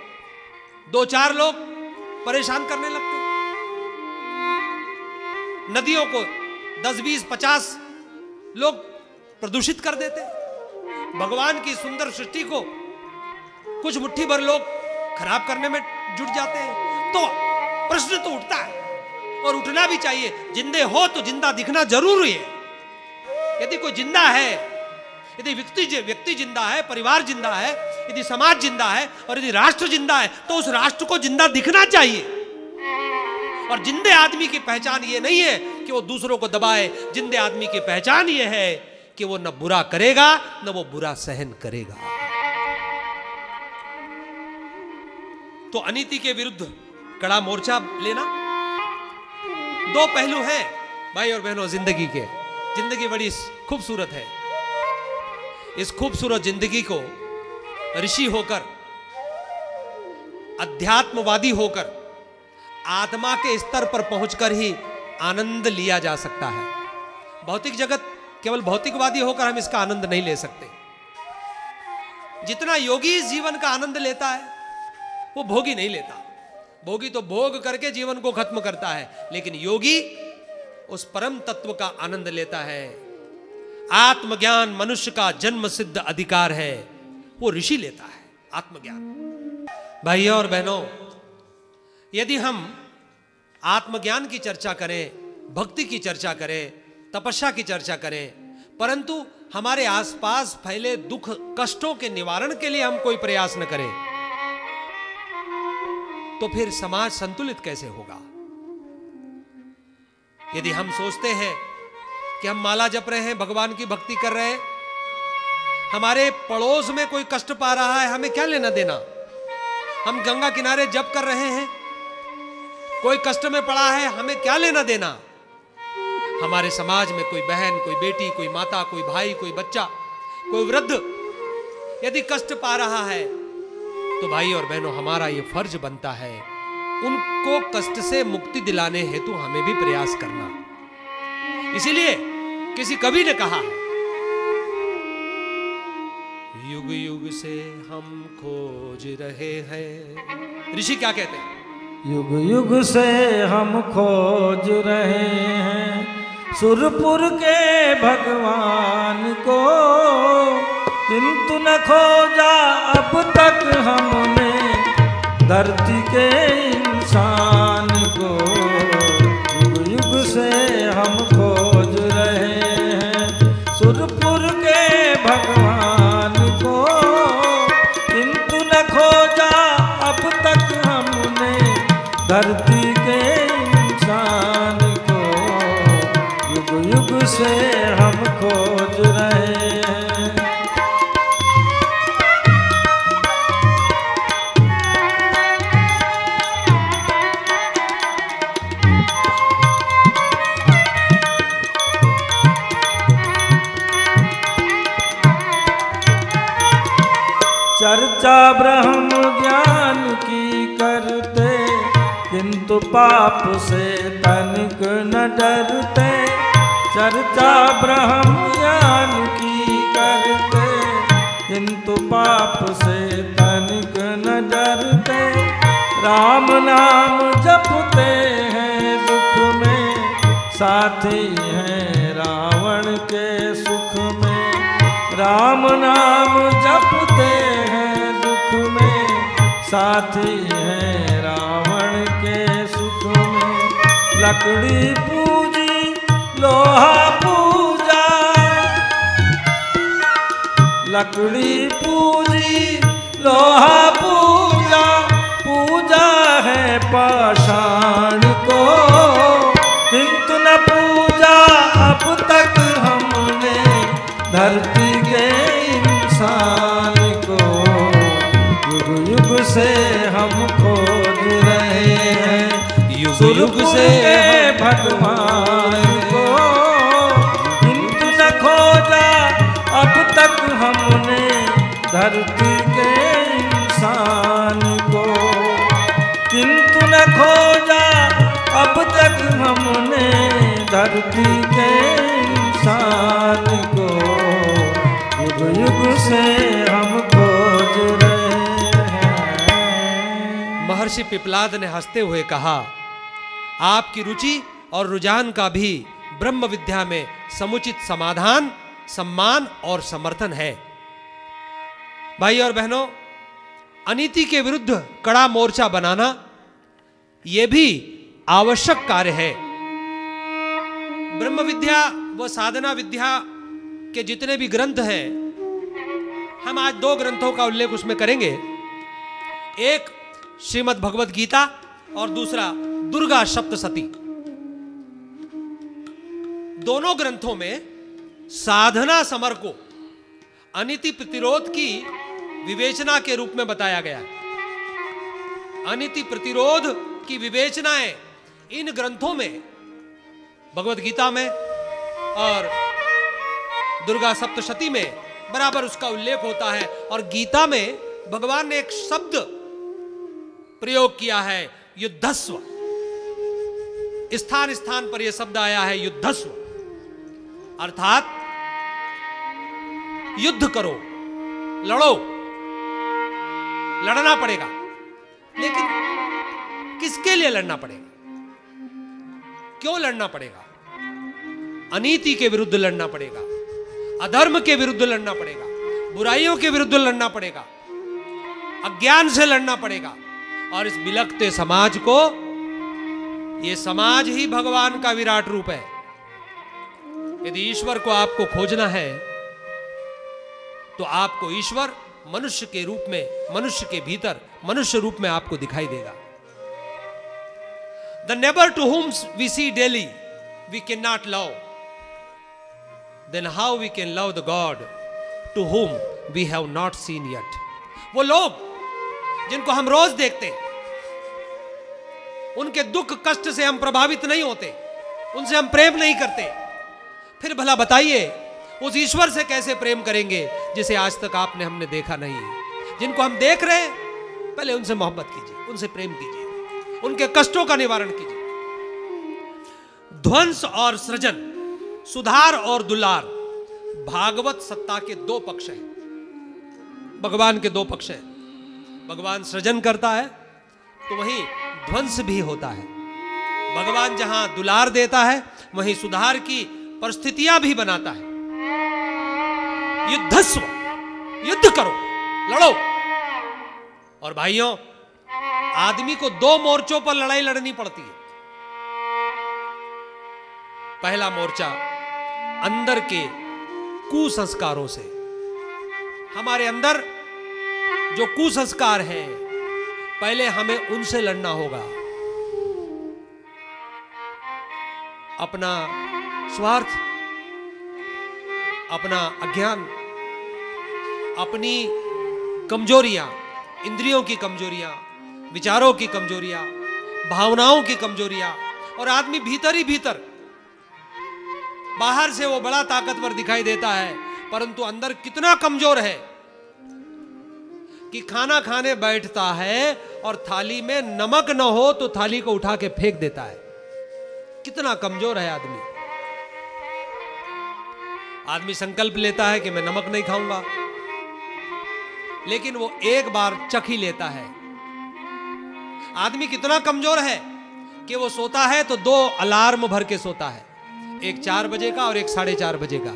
दो चार लोग परेशान करने लगते हैं। नदियों को दस, बीस, पचास लोग प्रदूषित कर देते हैं। भगवान की सुंदर सृष्टि को कुछ मुट्ठी भर लोग खराब करने में जुट जाते हैं। तो प्रश्न तो उठता है। और उठना भी चाहिए। जिंदे हो तो ज़िंदा दिखना ज़रूरी है। यदि कोई ज़िंदा है, यदि व्यक्ति व्यक्ति ज़िंदा है, परिवार ज़िंदा है, यदि समाज ज़िंदा है और यदि राष्ट्र ज़िंदा है तो उस राष्ट्र को ज़िंदा दिखना चाहिए। और जिंदे आदमी की पहचान ये नहीं है कि वो दूसरों को दबाए। जिंदे आदमी की पहचान ये है कि वो न बुरा करेगा, न वो बुरा सहन करेगा। तो अनिति के विरुद्ध कड़ा मोर्चा लेना। दो पहलू हैं भाई और बहनों, ज़िंदगी के। ज़िंदगी बड़ी खूबसूरत है। इस खूबसूरत ज़िंदगी को ऋषि होकर, अध्यात्मवादी होकर, आत्मा के स्तर पर पहुंचकर ही आनंद लिया जा सकता है। भौतिक जगत केवल भौतिकवादी होकर हम इसका आनंद नहीं ले सकते। जितना योगी जीवन का आनंद लेता है, वो भोगी नहीं लेता। भोगी तो भोग करके जीवन को खत्म करता है, लेकिन योगी उस परम तत्व का आनंद लेता है। आत्मज्ञान मनुष्य का जन्म सिद्ध अधिकार है, वो ऋषि लेता है, आत्मज्ञान। भाइयों और बहनों, यदि हम आत्मज्ञान की चर्चा करें, भक्ति की चर्चा करें, तपस्या की चर्चा करें, परंतु हमारे आसपास फैले दुख कष्टों के निवारण के लिए हम कोई प्रयास न करें तो फिर समाज संतुलित कैसे होगा? यदि हम सोचते हैं कि हम माला जप रहे हैं, भगवान की भक्ति कर रहे हैं, हमारे पड़ोस में कोई कष्ट पा रहा है, हमें क्या लेना देना? हम गंगा किनारे जप कर रहे हैं, कोई कष्ट में पड़ा है, हमें क्या लेना देना? हमारे समाज में कोई बहन, कोई बेटी, कोई माता, कोई भाई, कोई बच्चा, कोई वृद्ध यदि कष्ट पा रहा है तो भाई और बहनों, हमारा ये फ़र्ज़ बनता है, उनको कष्ट से मुक्ति दिलाने हेतु हमें भी प्रयास करना। इसीलिए किसी कवि ने कहा युग युग से हम खोज रहे हैं। ऋषि क्या कहते हैं? युग युग से हम खोज रहे हैं, सुरपुर के भगवान को किंतु न खोजा अब तक हमने धरती के इंसान को। युग युग से हम खोज रहे हैं। सुरपुर के भगवान को किंतु न खोजा अब तक हमने धरती के इंसान को। युग युग से चर्चा ब्रह्म ज्ञान की करते, किंतु पाप से तनिक न डरते। चर्चा ब्रह्म ज्ञान की करते, किंतु पाप से तनिक न डरते। राम नाम जपते हैं दुख में, साथी हैं रावण के सुख में। राम नाम जपते साथी है रावण के सुख में। लकड़ी पूजी, लोहा पूजा। लकड़ी पूजी, लोहा पूजा। पूजा है पाषाण को। से भगवान को। किंतु न खोजा, अब तक हमने धरती के इंसान को। किंतु न खोजा, अब तक हमने धरती के इंसान को। युग युग से हम खोज रहे हैं। महर्षि पिपलाद ने हँसते हुए कहा आपकी रुचि और रुझान का भी ब्रह्म विद्या में समुचित समाधान, सम्मान और समर्थन है। भाई और बहनों, अनिति के विरुद्ध कड़ा मोर्चा बनाना यह भी आवश्यक कार्य है। ब्रह्म विद्या व साधना विद्या के जितने भी ग्रंथ हैं, हम आज दो ग्रंथों का उल्लेख उसमें करेंगे। एक श्रीमद् भगवत गीता और दूसरा, दुर्गा सप्तशती दोनों ग्रंथों में साधना समर को अनिति प्रतिरोध की विवेचना के रूप में बताया गया है। अनिति प्रतिरोध की विवेचनाएँ इन ग्रंथों में, भगवत गीता में और दुर्गा सप्तशती में बराबर उसका उल्लेख होता है। और गीता में भगवान ने एक शब्द प्रयोग किया है युद्धस्व स्थान स्थान पर यह शब्द आया है युद्धस्व अर्थात युद्ध करो, लड़ो, लड़ना पड़ेगा, लेकिन किसके लिए लड़ना पड़ेगा? क्यों लड़ना पड़ेगा? अनीति के विरुद्ध लड़ना पड़ेगा, अधर्म के विरुद्ध लड़ना पड़ेगा, बुराइयों के विरुद्ध लड़ना पड़ेगा, अज्ञान से लड़ना पड़ेगा और इस बिलकते समाज को, ये समाज ही भगवान का विराट रूप है। यदि ईश्वर को आपको खोजना है तो आपको ईश्वर मनुष्य के रूप में, मनुष्य के भीतर, मनुष्य रूप में आपको दिखाई देगा। The neighbour to whom we see daily we can not love then how we can love the god to whom we have not seen yet वो लोग जिनको हम रोज देखते हैं, उनके दुख कष्ट से हम प्रभावित नहीं होते, उनसे हम प्रेम नहीं करते। फिर भला बताइए, उस ईश्वर से कैसे प्रेम करेंगे, जिसे आज तक आपने हमने देखा नहीं है? जिनको हम देख रहे हैं, पहले उनसे मोहब्बत कीजिए, उनसे प्रेम कीजिए, उनके कष्टों का निवारण कीजिए। ध्वंस और सृजन, सुधार और दुलार, भागवत सत्ता के दो पक्ष हैं, भगवान के दो पक्ष हैं। भगवान सृजन करता है तो वहीं ध्वंस भी होता है। भगवान जहाँ दुलार देता है, वहीं सुधार की परिस्थितियाँ भी बनाता है। युद्धस्व युद्ध करो, लड़ो। और भाइयों, आदमी को दो मोर्चों पर लड़ाई लड़नी पड़ती है। पहला मोर्चा अंदर के कुसंस्कारों से। हमारे अंदर जो कुसंस्कार है, पहले हमें उनसे लड़ना होगा। अपना स्वार्थ, अपना अज्ञान, अपनी कमजोरियाँ, इंद्रियों की कमजोरियाँ, विचारों की कमजोरियाँ, भावनाओं की कमजोरियाँ, और आदमी भीतर ही भीतर। बाहर से वो बड़ा ताकतवर दिखाई देता है, परंतु अंदर कितना कमज़ोर है कि खाना खाने बैठता है और थाली में नमक न हो तो थाली को उठा के फेंक देता है। कितना कमज़ोर है आदमी। आदमी संकल्प लेता है कि मैं नमक नहीं खाऊँगा। लेकिन वो एक बार चख ही लेता है। आदमी कितना कमज़ोर है कि वो सोता है तो दो अलार्म भर के सोता है। एक चार बजे का और एक साढ़े चार बजे का।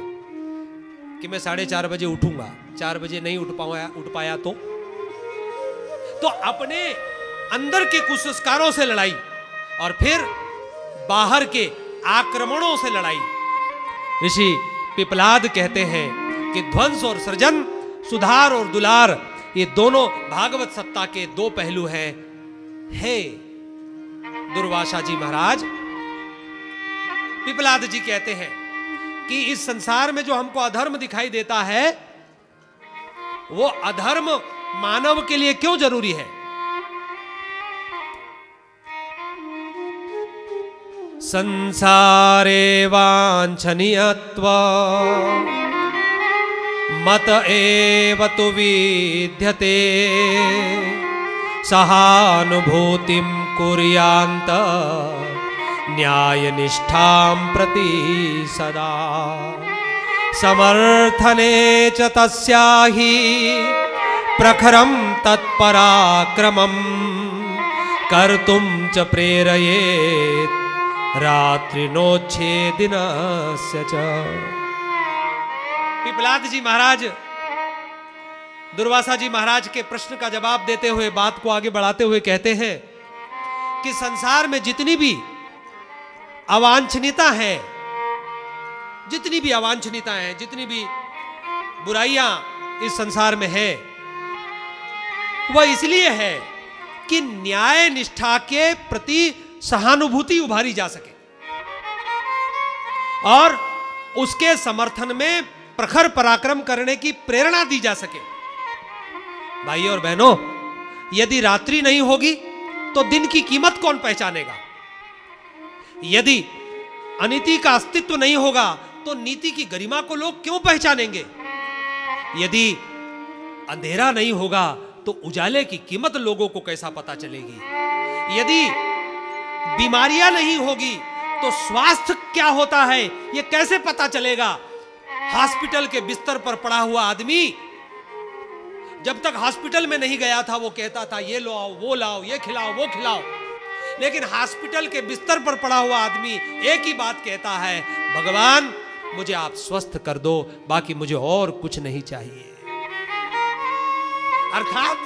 कि मैं साढ़े चार बजे उठूँगा। चार बजे नहीं उठ पाया उठ पाया तो? तो अपने अंदर के कुसंस्कारों से लड़ाई और फिर बाहर के आक्रमणों से लड़ाई। ऋषि पिपलाद कहते हैं कि ध्वंस और सृजन, सुधार और दुलार, ये दोनों भागवत सत्ता के दो पहलू हैं। हे दुर्वासा जी महाराज, पिपलाद जी कहते हैं कि इस संसार में जो हमको अधर्म दिखाई देता है, वो अधर्म मानव के लिए क्यों ज़रूरी है? संसारे वांछनीयत्व, मत एव तु विद्यते, सहानुभूतिं कुर्यान्त, न्यायनिष्ठां प्रति सदा। समर्थने च प्रखरं तत्पराक्रमं कर्तुं च प्रेरयेत् रात्रिनोच्छेदिनस्य च। पिपलाद जी महाराज दुर्वासा जी महाराज के प्रश्न का जवाब देते हुए, बात को आगे बढ़ाते हुए कहते हैं कि संसार में जितनी भी अवांछनीयता है, जितनी भी अवांछनीयता है, जितनी भी बुराइयाँ इस संसार में है वह इसलिए है कि न्याय निष्ठा के प्रति सहानुभूति उभारी जा सके। और उसके समर्थन में प्रखर पराक्रम करने की प्रेरणा दी जा सके। भाई और बहनों, यदि रात्रि नहीं होगी तो दिन की कीमत कौन पहचानेगा? यदि अनिति का अस्तित्व नहीं होगा तो नीति की गरिमा को लोग क्यों पहचानेंगे? यदि अंधेरा नहीं होगा तो उजाले की कीमत लोगों को कैसा पता चलेगी? यदि बीमारियाँ नहीं होगी तो स्वास्थ्य क्या होता है? यह कैसे पता चलेगा? हॉस्पिटल के बिस्तर पर पड़ा हुआ आदमी, जब तक हॉस्पिटल में नहीं गया था, वो कहता था, ये लो आओ, वो लाओ, ये खिलाओ, वो खिलाओ। लेकिन हॉस्पिटल के बिस्तर पर पड़ा हुआ आदमी एक ही बात कहता है, भगवान, मुझे आप स्वस्थ कर दो, बाकी मुझे और कुछ नहीं चाहिए। अर्थात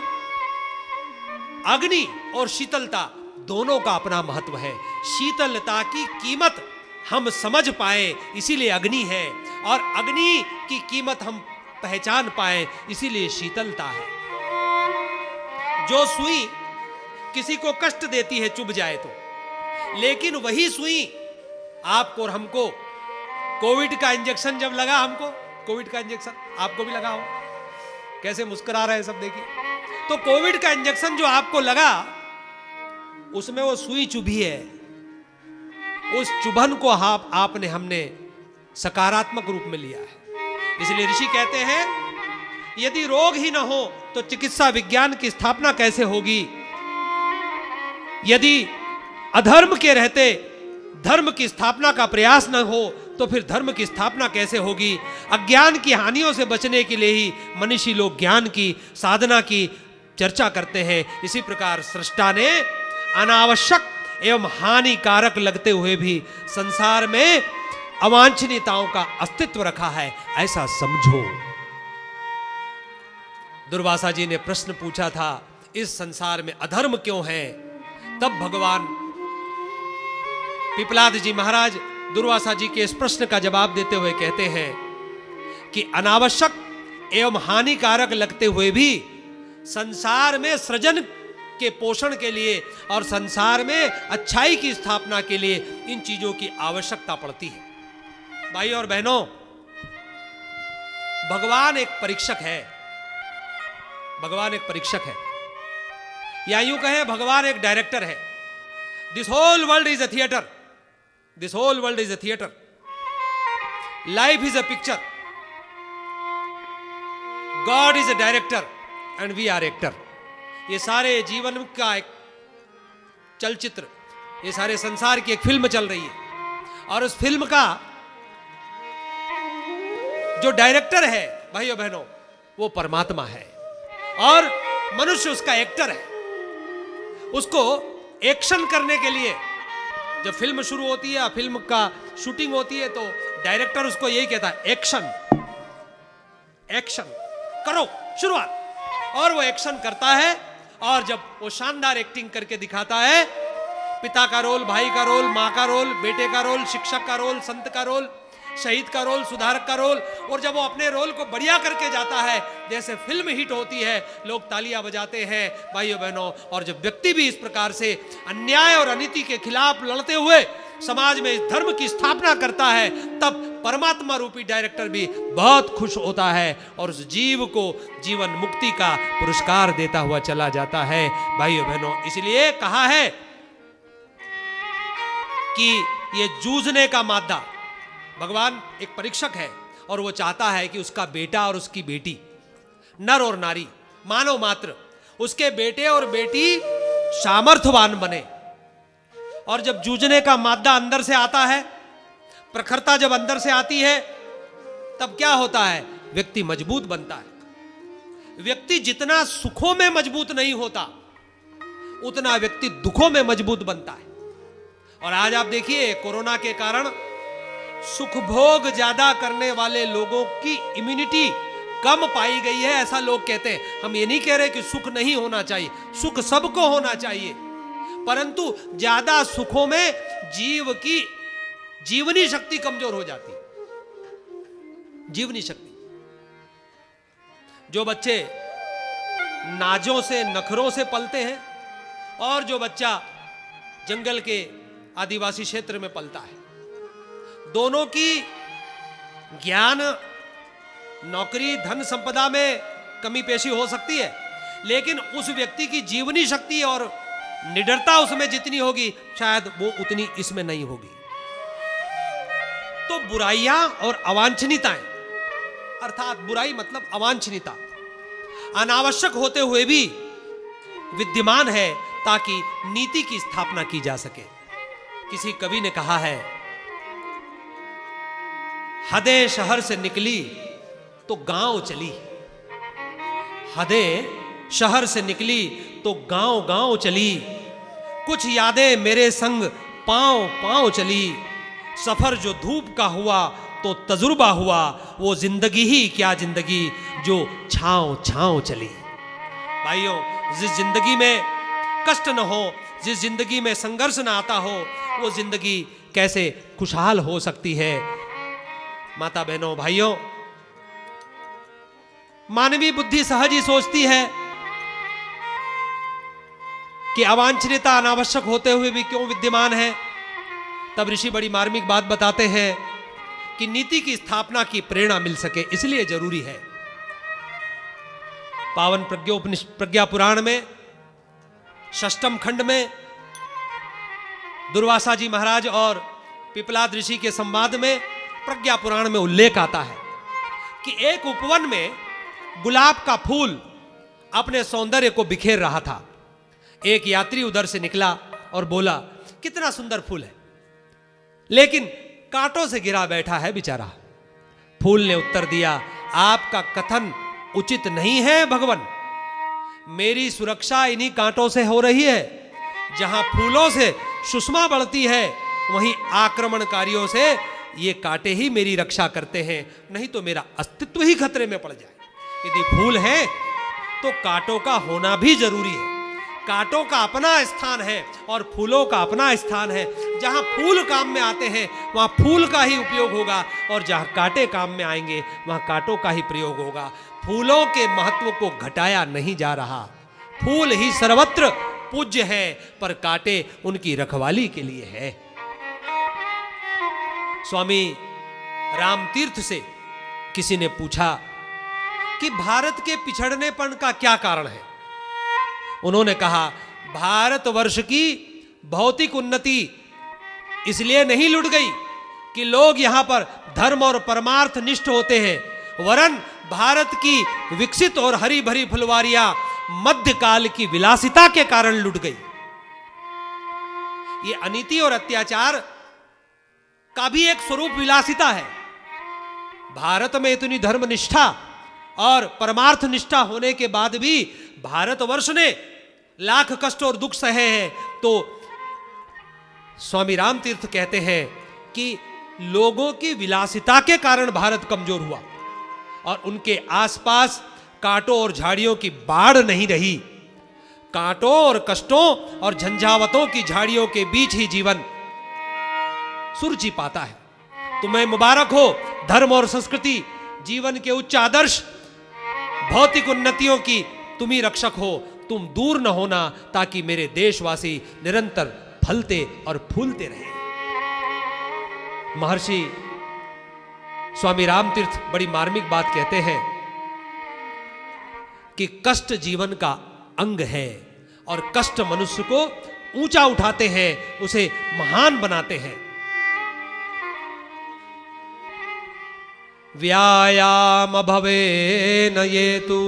अग्नि और शीतलता दोनों का अपना महत्व है। शीतलता की कीमत हम समझ पाए, इसीलिए अग्नि है। और अग्नि की कीमत हम पहचान पाए, इसीलिए शीतलता है। जो सुई किसी को कष्ट देती है, चुभ जाए तो। लेकिन वही सुई आपको और हमको, कोविड का इंजेक्शन जब लगा हमको, कोविड का इंजेक्शन आपको भी लगा हो। कैसे मुस्कुरा रहे हैं सब देखिए। तो कोविड का इंजेक्शन जो आपको लगा, उसमें वो सुई चुभी है। उस चुभन को आप आपने, हमने सकारात्मक रूप में लिया है। इसलिए ऋषि कहते हैं, यदि रोग ही ना हो तो चिकित्सा विज्ञान की स्थापना कैसे होगी? यदि अधर्म के रहते, धर्म की स्थापना का प्रयास न हो तो फिर धर्म की स्थापना कैसे होगी? अज्ञान की हानियों से बचने के लिए ही मनुष्य लोग ज्ञान की, साधना की चर्चा करते हैं। इसी प्रकार सृष्टा ने अनावश्यक एवं हानिकारक लगते हुए भी संसार में अवांछनीयताओं का अस्तित्व रखा है। ऐसा समझो। दुर्वासा जी ने प्रश्न पूछा था, इस संसार में अधर्म क्यों है? तब भगवान पिपलाद जी महाराज दुर्वासा जी के इस प्रश्न का जवाब देते हुए कहते हैं कि अनावश्यक एवं हानिकारक लगते हुए भी संसार में सृजन के पोषण के लिए और संसार में अच्छाई की स्थापना के लिए इन चीज़ों की आवश्यकता पड़ती है। भाई और बहनों, भगवान एक परीक्षक है। भगवान एक परीक्षक है। या यूँ कहें, भगवान एक डायरेक्टर है। This whole world is a theatre this whole world is a theatre life is a picture God is a director and we are actor ये सारे जीवन का एक चलचित्र, ये सारे संसार की एक फ़िल्म चल रही है। और उस फ़िल्म का जो डायरेक्टर है, भाइयों बहनों, वो परमात्मा है। और मनुष्य उसका एक्टर है। उसको एक्शन करने के लिए जब फ़िल्म शुरू होती है फ़िल्म का शूटिंग होती है तो डायरेक्टर उसको यही कहता है एक्शन एक्शन करो, शुरुआत. और वो एक्शन करता है और जब वो शानदार एक्टिंग करके दिखाता है, पिता का रोल भाई का रोल माँ का रोल बेटे का रोल शिक्षक का रोल संत का रोल शहीद का रोल, सुधारक का रोल, और जब वो अपने रोल को बढ़िया करके जाता है, जैसे फ़िल्म हिट होती है, लोग तालियाँ बजाते हैं, भाइयों बहनों, और जब व्यक्ति भी इस प्रकार से अन्याय और अनिति के खिलाफ लड़ते हुए समाज में धर्म की स्थापना करता है, तब परमात्मा रूपी डायरेक्टर भी बहुत खुश होता है, और उस जीव को जीवन मुक्ति का पुरस्कार देता हुआ चला जाता है, भाइयों बहनों। इसलिए कहा है कि ये जूझने का मादा भगवान एक परीक्षक है और वो चाहता है कि उसका बेटा और उसकी बेटी, नर और नारी, मानव मात्र, उसके बेटे और बेटी सामर्थ्यवान बने। और जब जूझने का मादा अंदर से आता है, प्रखरता जब अंदर से आती है, तब क्या होता है? व्यक्ति मज़बूत बनता है। व्यक्ति जितना सुखों में मज़बूत नहीं होता, उतना व्यक्ति दुखों में मज़बूत बनता है। और आज आप देखिए कोरोना के कारण सुख भोग ज़्यादा करने वाले लोगों की इम्यूनिटी कम पाई गई है, ऐसा लोग कहते हैं। हम ये नहीं कह रहे कि सुख नहीं होना चाहिए। सुख सबको होना चाहिए। परंतु ज़्यादा सुखों में जीव की जीवनी शक्ति कमज़ोर हो जाती। जीवनी शक्ति। जो बच्चे नाजों से, नखरों से पलते हैं, और जो बच्चा जंगल के आदिवासी क्षेत्र में पलता है। दोनों की ज्ञान नौकरी धन संपदा में कमी पेशी हो सकती है, लेकिन उस व्यक्ति की जीवनी शक्ति और निडरता उसमें जितनी होगी, शायद वो उतनी इसमें नहीं होगी। तो बुराइयाँ और अवांछनीयताएँ अर्थात बुराई मतलब अवांछनीयता अनावश्यक होते हुए भी विद्यमान है, ताकि नीति की स्थापना की जा सके। किसी कवि ने कहा है हदे शहर से निकली तो गाँव चली। हदे शहर से निकली तो गाँव गाँव चली। कुछ यादें मेरे संग पाँव पाँव चली। सफ़र जो धूप का हुआ तो तजुर्बा हुआ, वो ज़िंदगी ही क्या ज़िंदगी जो छाव छाव चली। भाइयों, जिस ज़िंदगी में कष्ट न हो, जिस ज़िंदगी में संघर्ष न आता हो, वो ज़िंदगी कैसे खुशहाल हो सकती है? माता बहनों भाइयों, मानवीय बुद्धि सहज ही सोचती है कि अवांछनीयता अनावश्यक होते हुए भी क्यों विद्यमान है। तब ऋषि बड़ी मार्मिक बात बताते हैं कि नीति की स्थापना की प्रेरणा मिल सके, इसलिए ज़रूरी है। पावन प्रज्ञोपनिष प्रज्ञा पुराण में षष्टम खंड में, दुर्वासा जी महाराज और पिपलाद ऋषि के संवाद में प्रज्ञा पुराण में उल्लेख आता है कि एक उपवन में गुलाब का फूल अपने सौंदर्य को बिखेर रहा था। एक यात्री उधर से निकला और बोला, कितना सुंदर फूल है। लेकिन कांटों से गिरा बैठा है बेचारा। फूल ने उत्तर दिया, आपका कथन उचित नहीं है भगवान। मेरी सुरक्षा इन्हीं कांटों से हो रही है। जहाँ फूलों से सुषमा बढ़ती है, वहीं आक्रमणकारियों से ये कांटे ही मेरी रक्षा करते हैं, नहीं तो मेरा अस्तित्व ही खतरे में पड़ जाए। यदि फूल है तो कांटों का होना भी ज़रूरी है। कांटों का अपना स्थान है और फूलों का अपना स्थान है। जहाँ फूल काम में आते हैं, वहाँ फूल का ही उपयोग होगा और जहाँ कांटे काम में आएँगे, वहाँ कांटों का ही प्रयोग होगा। फूलों के महत्व को घटाया नहीं जा रहा। फूल ही सर्वत्र पूज्य है, पर कांटे उनकी रखवाली के लिए है। स्वामी रामतीर्थ से किसी ने पूछा कि भारत के पिछड़नेपन का क्या कारण है? उन्होंने कहा, भारतवर्ष की भौतिक उन्नति इसलिए नहीं लुट गई कि लोग यहाँ पर धर्म और परमार्थ निष्ठ होते हैं, वरन भारत की विकसित और हरी भरी फुलवारियाँ मध्यकाल की विलासिता के कारण लुट गई। ये अनिति और अत्याचार का भी एक स्वरूप विलासिता है। भारत में इतनी धर्म निष्ठा और परमार्थ निष्ठा होने के बाद भी भारतवर्ष ने लाख कष्ट और दुख सहे हैं। तो स्वामी राम तीर्थ कहते हैं कि लोगों की विलासिता के कारण भारत कमज़ोर हुआ और उनके आसपास कांटों और झाड़ियों की बाढ़ नहीं रही। कांटों और कष्टों और झंझावतों की झाड़ियों के बीच ही जीवन सुरुचि पाता है। तुम्हें मुबारक हो, धर्म और संस्कृति, जीवन के उच्च आदर्श, भौतिक उन्नतियों की तुम ही रक्षक हो। तुम दूर न होना ताकि मेरे देशवासी निरंतर फलते और फूलते रहे। महर्षि स्वामी रामतीर्थ बड़ी मार्मिक बात कहते हैं कि कष्ट जीवन का अंग है और कष्ट मनुष्य को ऊँचा उठाते हैं, उसे महान बनाते हैं। व्यायाम भवे न ये तु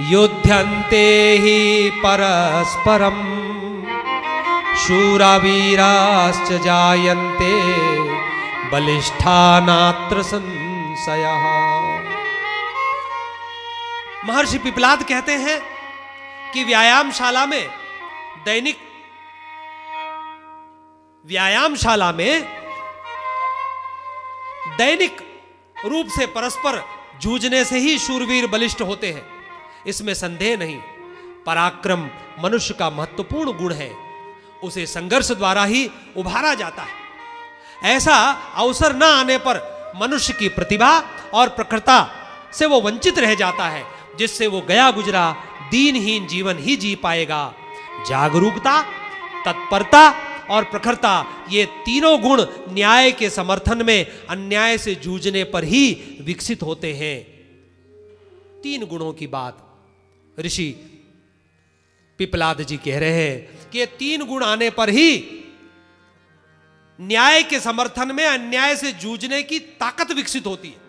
युध्यन्ते ही परस्परम। शूरावीराश्च जायन्ते बलिष्ठा नात्र संशय। महर्षि पिपलाद कहते हैं कि व्यायामशाला में, दैनिक व्यायामशाला में दैनिक रूप से परस्पर जूझने से ही शूरवीर बलिष्ठ होते हैं। इसमें संदेह नहीं, पराक्रम मनुष्य का महत्वपूर्ण गुण है। उसे संघर्ष द्वारा ही उभारा जाता है। ऐसा अवसर न आने पर मनुष्य की प्रतिभा और प्रखरता से वो वंचित रह जाता है, जिससे वो गया गुजरा दीनहीन जीवन ही जी पाएगा। जागरूकता, तत्परता और प्रखरता, ये तीनों गुण न्याय के समर्थन में, अन्याय से जूझने पर ही विकसित होते हैं। तीन गुणों की बात। ऋषि पिपलाद जी कह रहे हैं कि ये तीन गुण आने पर ही न्याय के समर्थन में, अन्याय से जूझने की ताकत विकसित होती है।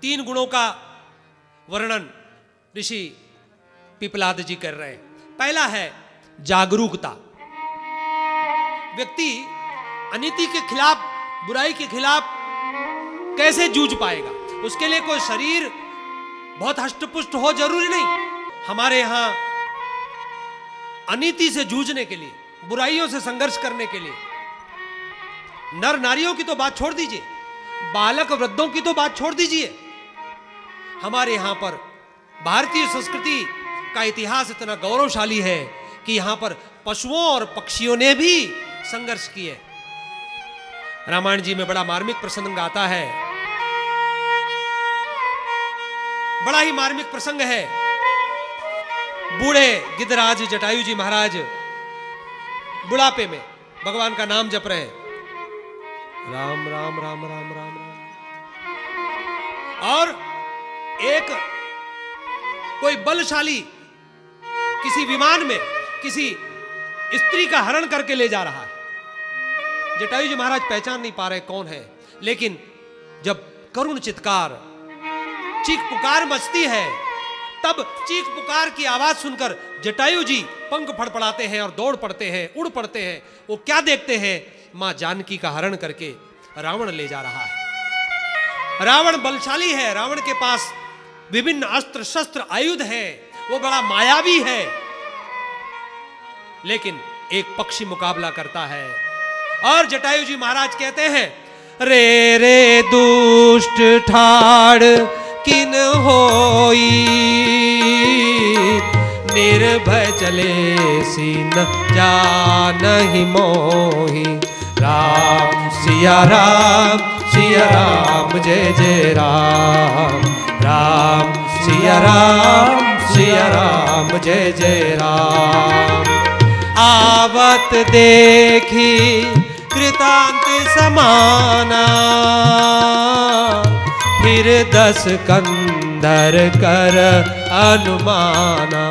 तीन गुणों का वर्णन ऋषि पिपलाद जी कर रहे हैं। पहला है जागरूकता। व्यक्ति अनिति के खिलाफ, बुराई के खिलाफ कैसे जूझ पाएगा? उसके लिए कोई शरीर बहुत हष्टपुष्ट हो ज़रूरी नहीं। हमारे यहाँ अनिति से जूझने के लिए, बुराइयों से संघर्ष करने के लिए, नर नारियों की तो बात छोड़ दीजिए, बालक वृद्धों की तो बात छोड़ दीजिए। हमारे यहाँ पर भारतीय संस्कृति का इतिहास इतना गौरवशाली है कि यहाँ पर पशुओं और पक्षियों ने भी संघर्ष किए। रामायण जी में बड़ा मार्मिक प्रसंग आता है। बड़ा ही मार्मिक प्रसंग है। बूढ़े गिद्धराज जटायु जी महाराज, बुढ़ापे में भगवान का नाम जप रहे हैं। राम राम राम राम राम राम। और एक कोई बलशाली किसी विमान में किसी स्त्री का हरण करके ले जा रहा है। जटायु जी महाराज पहचान नहीं पा रहे कौन है। लेकिन जब करुण चित्कार, चीख पुकार मचती है, तब चीख पुकार की आवाज़ सुनकर जटायु जी पंख फड़फड़ाते हैं और दौड़ पड़ते हैं, उड़ पड़ते हैं। वो क्या देखते हैं? माँ जानकी का हरण करके रावण ले जा रहा है। रावण बलशाली है। रावण के पास विभिन्न अस्त्र शस्त्र आयुध है। वो बड़ा मायावी है। लेकिन एक पक्षी मुकाबला करता है। और जटायु जी महाराज कहते हैं, रे रे, दुष्ट ठाड़, किन होई? निर्भय चले सीन जान ही मोही। राम, सिया राम सिया राम, जय जय राम। राम, सिया राम सिया राम, जय जय राम। आवत देखी कृतांत समाना। फिर दस कंधर कर अनुमाना।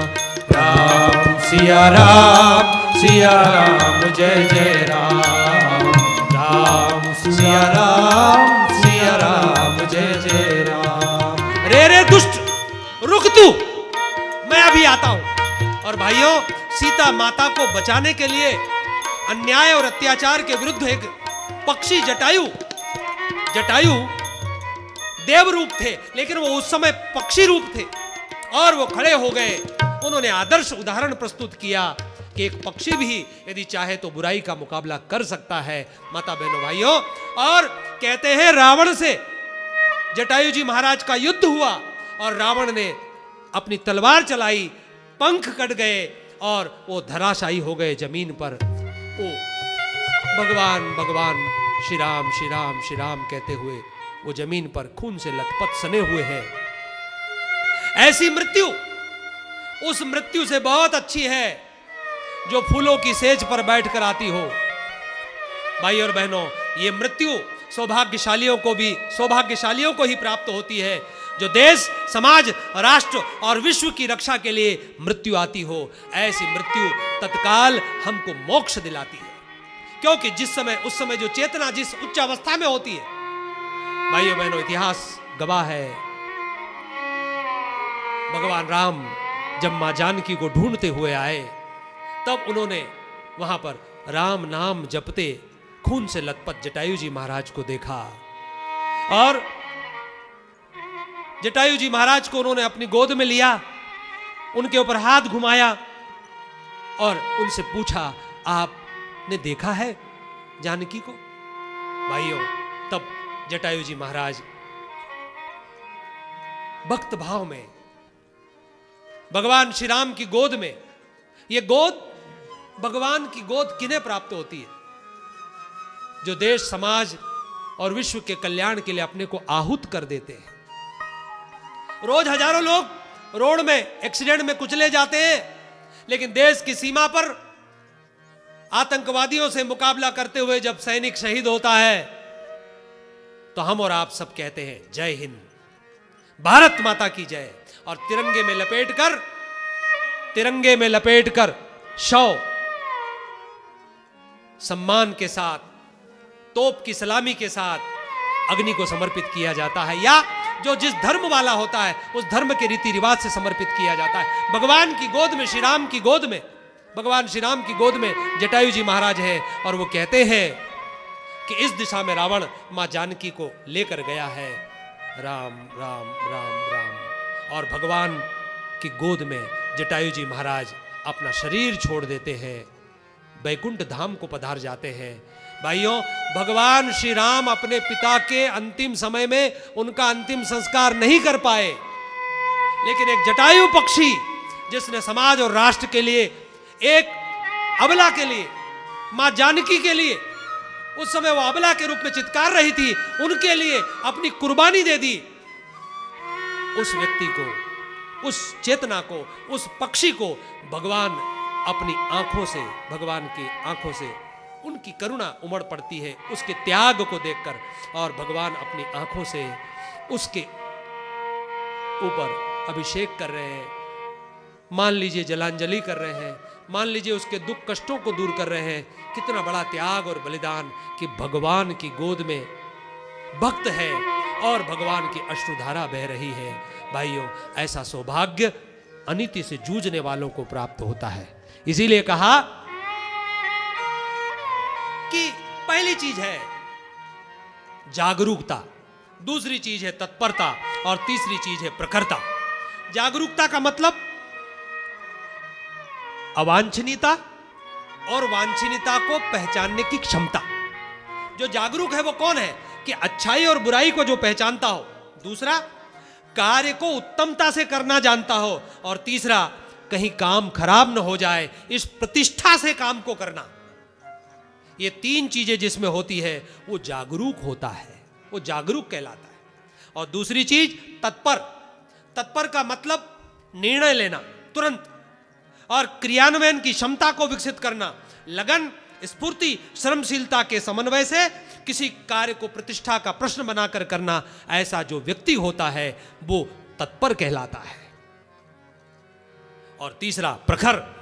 राम, सिया राम सिया राम, जय जय राम। राम, सिया राम सिया राम, जय जय राम। रे रे, दुष्ट, रुक तू। मैं अभी आता हूँ। और भाइयों, सीता माता को बचाने के लिए अन्याय और अत्याचार के विरुद्ध एक पक्षी जटायु जटायु देव रूप थे, लेकिन वो उस समय पक्षी रूप थे, और वो खड़े हो गए। उन्होंने आदर्श उदाहरण प्रस्तुत किया कि एक पक्षी भी यदि चाहे तो बुराई का मुकाबला कर सकता है माता बहनों भाइयों। और कहते हैं, रावण से जटायु जी महाराज का युद्ध हुआ, और रावण ने अपनी तलवार चलाई, पंख कट गए, और वो धराशायी हो गए ज़मीन पर। ओ भगवान भगवान श्री राम श्री राम श्री राम कहते हुए वो ज़मीन पर खून से लथपथ सने हुए हैं। ऐसी मृत्यु, उस मृत्यु से बहुत अच्छी है जो फूलों की सेज पर बैठकर आती हो। भाई और बहनों, ये मृत्यु सौभाग्यशालियों को भी, सौभाग्यशालियों को ही प्राप्त होती है। जो देश, समाज, राष्ट्र और विश्व की रक्षा के लिए मृत्यु आती हो, ऐसी मृत्यु तत्काल हमको मोक्ष दिलाती है। क्योंकि जिस समय, उस समय जो चेतना जिस उच्च अवस्था में होती है, भाइयों बहनों, इतिहास गवाह है। भगवान राम जब माँ जानकी को ढूंढते हुए आए, तब उन्होंने वहाँ पर राम नाम जपते खून से लथपथ जटायु जी महाराज को देखा। और जटायु जी महाराज को उन्होंने अपनी गोद में लिया, उनके ऊपर हाथ घुमाया और उनसे पूछा, आपने देखा है जानकी को? भाइयों, तब जटायु जी महाराज भक्त भाव में, भगवान श्री राम की गोद में यह गोद भगवान की गोद किन्हें प्राप्त होती है? जो देश, समाज और विश्व के कल्याण के लिए अपने को आहूत कर देते हैं। रोज हज़ारों लोग रोड में एक्सीडेंट में कुचले जाते हैं, लेकिन देश की सीमा पर आतंकवादियों से मुकाबला करते हुए जब सैनिक शहीद होता है तो हम और आप सब कहते हैं, जय हिंद। भारत माता की जय। और तिरंगे में लपेट कर, तिरंगे में लपेट कर शव सम्मान के साथ, तोप की सलामी के साथ अग्नि को समर्पित किया जाता है। या जो जिस धर्म वाला होता है, उस धर्म के रीति रिवाज से समर्पित किया जाता है। भगवान की गोद में, श्री राम की गोद में, भगवान श्री राम की गोद में जटायु जी महाराज है और वो कहते हैं कि इस दिशा में रावण माँ जानकी को लेकर गया है। राम राम राम राम। और भगवान की गोद में जटायु जी महाराज अपना शरीर छोड़ देते हैं बैकुंठ धाम को पधार जाते हैं। भाइयों, भगवान श्री राम अपने पिता के अंतिम समय में उनका अंतिम संस्कार नहीं कर पाए। लेकिन एक जटायु पक्षी, जिसने समाज और राष्ट्र के लिए, एक अबला के लिए, माँ जानकी के लिए, उस समय वो अबला के रूप में चित्कार रही थी, उनके लिए अपनी कुर्बानी दे दी। उस व्यक्ति को, उस चेतना को, उस पक्षी को भगवान अपनी आँखों से, भगवान की आँखों से उनकी करुणा उमड़ पड़ती है, उसके त्याग को देखकर और भगवान अपनी आँखों से उसके ऊपर अभिषेक कर रहे हैं। मान लीजिए जलांजलि कर रहे हैं, मान लीजिए उसके दुख कष्टों को दूर कर रहे हैं, कितना बड़ा त्याग और बलिदान कि भगवान की गोद में भक्त है और भगवान की अश्रुधारा बह रही है। भाइयों, ऐसा सौभाग्य अनिति से जूझने वालों को प्राप्त होता है। इसीलिए कहा कि पहली चीज़ है जागरूकता, दूसरी चीज़ है तत्परता और तीसरी चीज़ है प्रखरता। जागरूकता का मतलब अवांछनीयता और वांछनीयता को पहचानने की क्षमता। जो जागरूक है वो कौन है? कि अच्छाई और बुराई को जो पहचानता हो। दूसरा, कार्य को उत्तमता से करना जानता हो। और तीसरा, कहीं काम खराब न हो जाए, इस प्रतिष्ठा से काम को करना। ये तीन चीज़ें जिसमें होती है, वो जागरूक होता है, वो जागरूक कहलाता है। और दूसरी चीज़, तत्पर। तत्पर का मतलब निर्णय लेना, तुरंत। और क्रियान्वयन की क्षमता को विकसित करना, लगन, स्फूर्ति, श्रमशीलता के समन्वय से किसी कार्य को प्रतिष्ठा का प्रश्न बनाकर करना, ऐसा जो व्यक्ति होता है, वो तत्पर कहलाता है। और तीसरा, प्रखर।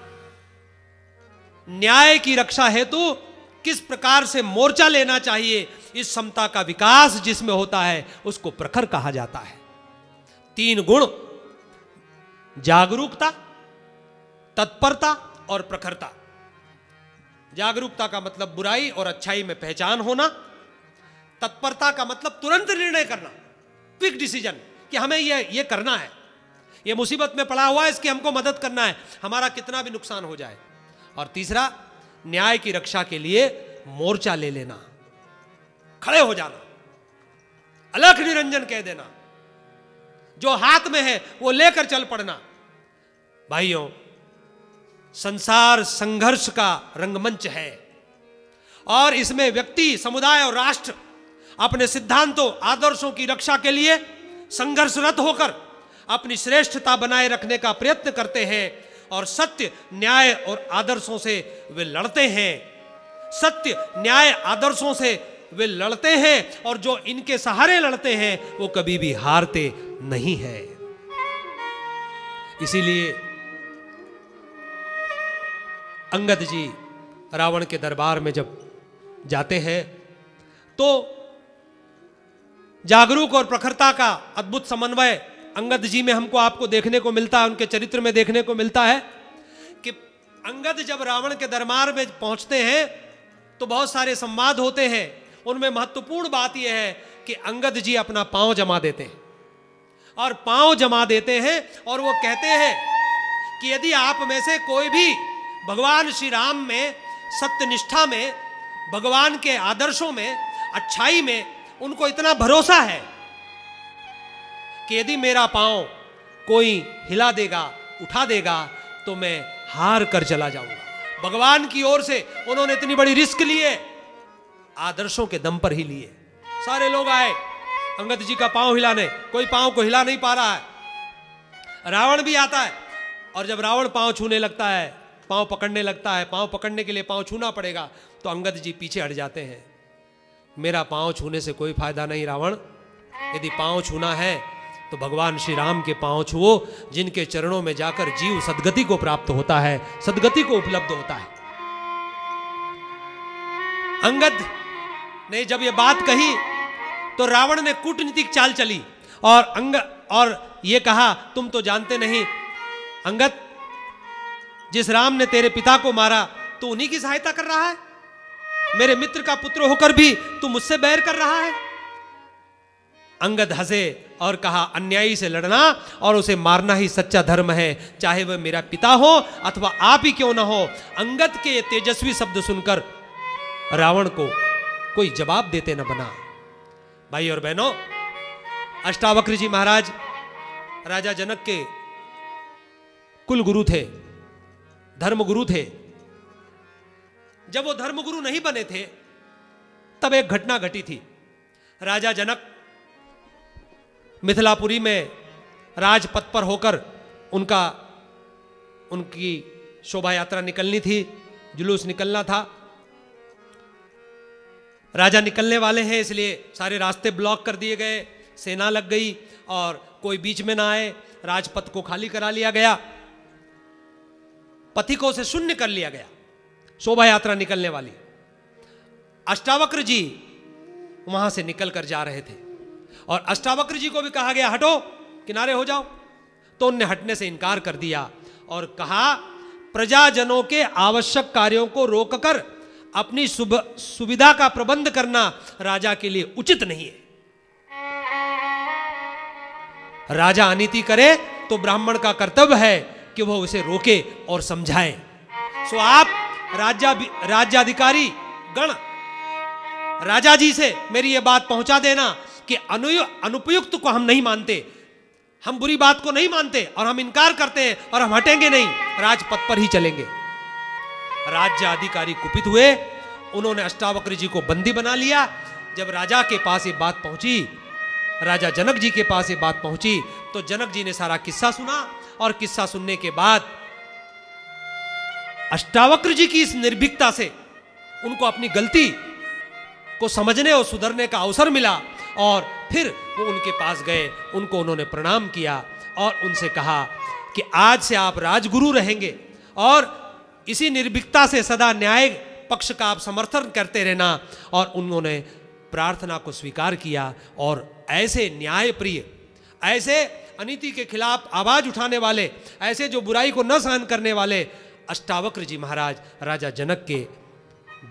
न्याय की रक्षा हेतु किस प्रकार से मोर्चा लेना चाहिए, इस क्षमता का विकास जिसमें होता है, उसको प्रखर कहा जाता है। तीन गुण, जागरूकता, तत्परता और प्रखरता। जागरूकता का मतलब बुराई और अच्छाई में पहचान होना, तत्परता का मतलब तुरंत निर्णय करना, क्विक डिसीज़न कि हमें यह यह करना है। यह मुसीबत में पड़ा हुआ है, इसकी हमको मदद करना है, हमारा कितना भी नुकसान हो जाए। और तीसरा न्याय की रक्षा के लिए मोर्चा ले लेना। खड़े हो जाना। अलख निरंजन कह देना। जो हाथ में है, वो लेकर चल पड़ना। भाइयों, संसार संघर्ष का रंगमंच है। और इसमें व्यक्ति, समुदाय और राष्ट्र अपने सिद्धांतों, आदर्शों की रक्षा के लिए संघर्षरत होकर अपनी श्रेष्ठता बनाए रखने का प्रयत्न करते हैं। और सत्य, न्याय और आदर्शों से वे लड़ते हैं। सत्य, न्याय, आदर्शों से वे लड़ते हैं और जो इनके सहारे लड़ते हैं, वो कभी भी हारते नहीं है। इसीलिए अंगद जी रावण के दरबार में जब जाते हैं तो जागरूक और प्रखरता का अद्भुत समन्वय अंगद जी में हमको आपको देखने को मिलता है, उनके चरित्र में देखने को मिलता है कि अंगद जब रावण के दरबार में पहुँचते हैं तो बहुत सारे संवाद होते हैं। उनमें महत्वपूर्ण बात यह है कि अंगद जी अपना पाँव जमा देते हैं। और पाँव जमा देते हैं और वो कहते हैं कि यदि आप में से कोई भी भगवान श्री राम में, सत्यनिष्ठा में, भगवान के आदर्शों में, अच्छाई में, उनको इतना भरोसा है कि यदि मेरा पाँव कोई हिला देगा, उठा देगा तो मैं हार कर चला जाऊँगा। भगवान की ओर से उन्होंने इतनी बड़ी रिस्क लिए आदर्शों के दम पर ही लिए सारे लोग आए, अंगद जी का पाँव हिलाने, कोई पाँव को हिला नहीं पा रहा है। रावण भी आता है, और जब रावण पाँव छूने लगता है, पाँव पकड़ने लगता है, पाँव पकड़ने के लिए पाँव छूना पड़ेगा तो अंगद जी पीछे हट जाते हैं। मेरा पाँव छूने से कोई फ़ायदा नहीं, रावण। यदि पाँव छूना है तो भगवान श्री राम के पाँव छुओ, जिनके चरणों में जाकर जीव सदगति को प्राप्त होता है, सदगति को उपलब्ध होता है। अंगद ने जब ये बात कही तो रावण ने कूटनीतिक चाल चली, और अंग, और ये कहा, तुम तो जानते नहीं, अंगद, जिस राम ने तेरे पिता को मारा तो उन्हीं की सहायता कर रहा है? मेरे मित्र का पुत्र होकर भी तू मुझसे बैर कर रहा है? अंगद हंसे और कहा, अन्यायी से लड़ना और उसे मारना ही सच्चा धर्म है, चाहे वह मेरा पिता हो अथवा आप ही क्यों ना हो। अंगद के तेजस्वी शब्द सुनकर रावण को कोई जवाब देते न बना। भाई और बहनों, अष्टावक्र जी महाराज, राजा जनक के कुल गुरु थे धर्म गुरु थे। जब वो धर्म गुरु नहीं बने थे, तब एक घटना घटी थी। राजा जनक मिथिलापुरी में राजपथ पर होकर उनका, उनकी शोभा यात्रा निकलनी थी, जुलूस निकलना था। राजा निकलने वाले हैं, इसलिए सारे रास्ते ब्लॉक कर दिए गए, सेना लग गई और कोई बीच में ना आए, राजपथ को खाली करा लिया गया। पथिकों से शून्य कर लिया गया शोभा यात्रा निकलने वाली। अष्टावक्र जी वहाँ से निकल कर जा रहे थे। और अष्टावक्र जी को भी कहा गया, हटो, किनारे हो जाओ। तो उनने हटने से इनकार कर दिया और कहा, प्रजाजनों के आवश्यक कार्यों को रोककर अपनी सुविधा का प्रबंध करना राजा के लिए उचित नहीं है। राजा अनिति करे तो ब्राह्मण का कर्तव्य है कि वह उसे रोके और समझाए। सो आप, राज्य, राज्याधिकारी, गण, राजा जी से मेरी यह बात पहुँचा देना। कि अनुपयुक्त को हम नहीं मानते। हम बुरी बात को नहीं मानते और हम इनकार करते हैं और हम हटेंगे नहीं। राजपथ पर ही चलेंगे। राज्य अधिकारी कुपित हुए। उन्होंने अष्टावक्र जी को बंदी बना लिया। जब राजा के पास ये बात पहुँची, राजा जनक जी के पास ये बात पहुँची तो जनक जी ने सारा किस्सा सुना और किस्सा सुनने के बाद अष्टावक्र जी की इस निर्भीकता से उनको अपनी गलती को समझने और सुधरने का अवसर मिला। और फिर वो उनके पास गए, उनको उन्होंने प्रणाम किया और उनसे कहा कि आज से आप राजगुरु रहेंगे और इसी निर्भिकता से सदा न्याय पक्ष का आप समर्थन करते रहना। और उन्होंने प्रार्थना को स्वीकार किया और ऐसे न्याय प्रिय ऐसे अनिति के खिलाफ आवाज़ उठाने वाले, ऐसे जो बुराई को न सहन करने वाले अष्टावक्र जी महाराज राजा जनक के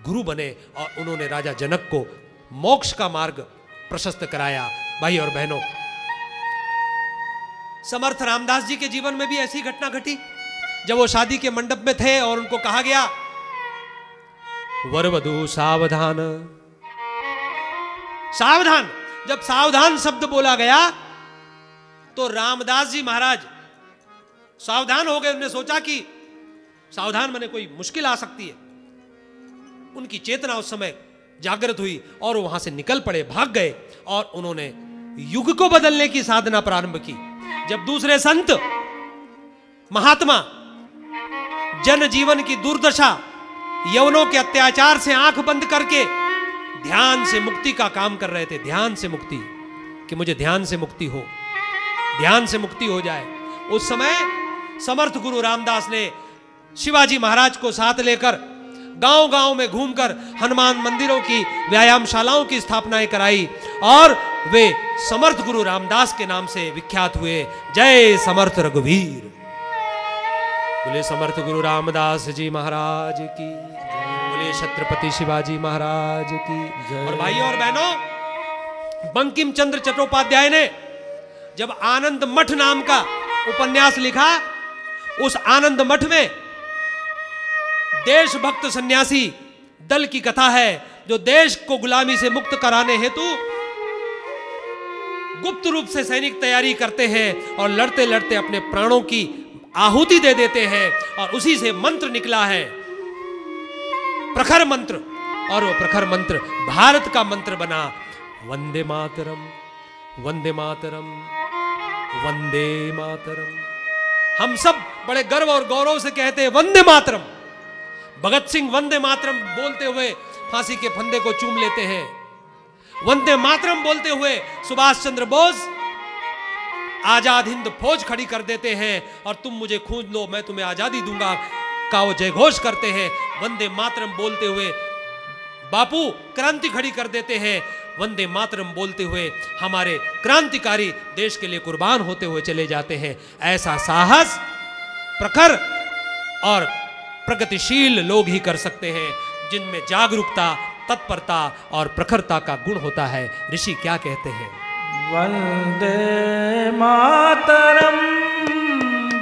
गुरु बने और उन्होंने राजा जनक को मोक्ष का मार्ग प्रशस्त कराया। भाई और बहनों, समर्थ रामदास जी के जीवन में भी ऐसी घटना घटी, जब वो शादी के मंडप में थे और उनको कहा गया, वरवधु सावधान। सावधान? जब सावधान शब्द बोला गया तो रामदास जी महाराज सावधान हो गए। उन्होंने सोचा कि सावधान मैंने कोई मुश्किल आ सकती है। उनकी चेतना उस समय जागृत हुई और वहाँ से निकल पड़े, भाग गए और उन्होंने युग को बदलने की साधना प्रारंभ की। जब दूसरे संत, महात्मा जन जीवन की दुर्दशा यवनों के अत्याचार से आँख बंद करके ध्यान से मुक्ति का काम कर रहे थे, ध्यान से मुक्ति, कि मुझे ध्यान से मुक्ति हो, ध्यान से मुक्ति हो जाए। उस समय समर्थ गुरु रामदास ने शिवाजी महाराज को साथ लेकर गाँव गाँव में घूमकर हनुमान मंदिरों की व्यायामशालाओं की स्थापनाएँ कराई और वे समर्थ गुरु रामदास के नाम से विख्यात हुए। जय समर्थ रघुवीर। बोले समर्थ गुरु रामदास जी महाराज की बोले छत्रपति शिवाजी महाराज की। और भाई और बहनों बंकिम चंद्र चट्टोपाध्याय ने जब आनंद मठ नाम का उपन्यास लिखा उस आनंद मठ में देशभक्त सन्यासी दल की कथा है, जो देश को गुलामी से मुक्त कराने हेतु गुप्त रूप से सैनिक तैयारी करते हैं और लड़ते लड़ते अपने प्राणों की आहुति दे देते हैं और उसी से मंत्र निकला है। प्रखर मंत्र, और वो प्रखर मंत्र भारत का मंत्र बना। वंदे मातरम वंदे मातरम वंदे मातरम। हम सब बड़े गर्व और गौरव से कहते हैं, वंदे मातरम। भगत सिंह वंदे मातरम बोलते हुए फांसी के फंदे को चूम लेते हैं। वंदे मातरम बोलते हुए सुभाष चंद्र बोस आज़ाद हिंद फौज खड़ी कर देते हैं और तुम मुझे खूंज लो मैं तुम्हें आज़ादी दूँगा का वो जय घोष करते हैं। वंदे मातरम बोलते हुए बापू क्रांति खड़ी कर देते हैं। वंदे मातरम बोलते हुए हमारे क्रांतिकारी देश के लिए कुर्बान होते हुए चले जाते हैं। ऐसा साहस, प्रखर और प्रगतिशील लोग ही कर सकते हैं, जिनमें जागरूकता, तत्परता और प्रखरता का गुण होता है। ऋषि क्या कहते हैं? वंदे मातरम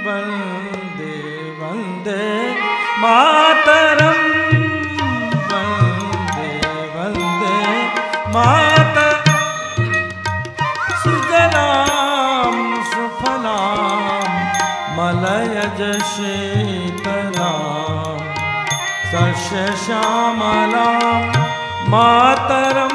वंदे वंदे मातरं वंदे वंदे मात सस्यश्यामलां मातरं मात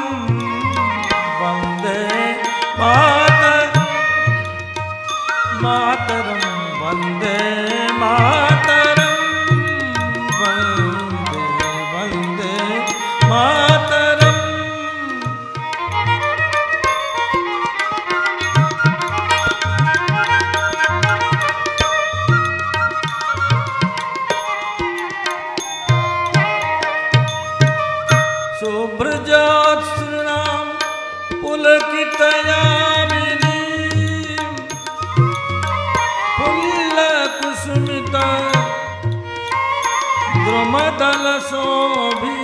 द्रुमदलशोभिनी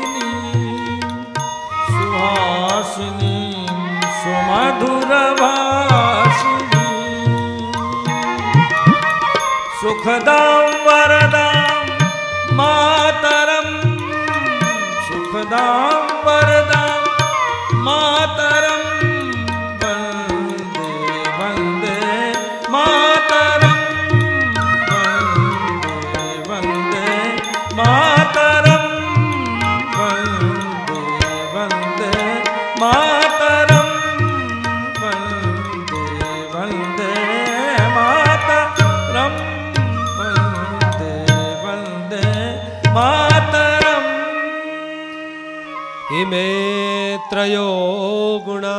सुहासिनी सुमधुरभाषिनी सुखदां वरदां मातरम सुखदां इमे त्रयो गुणा।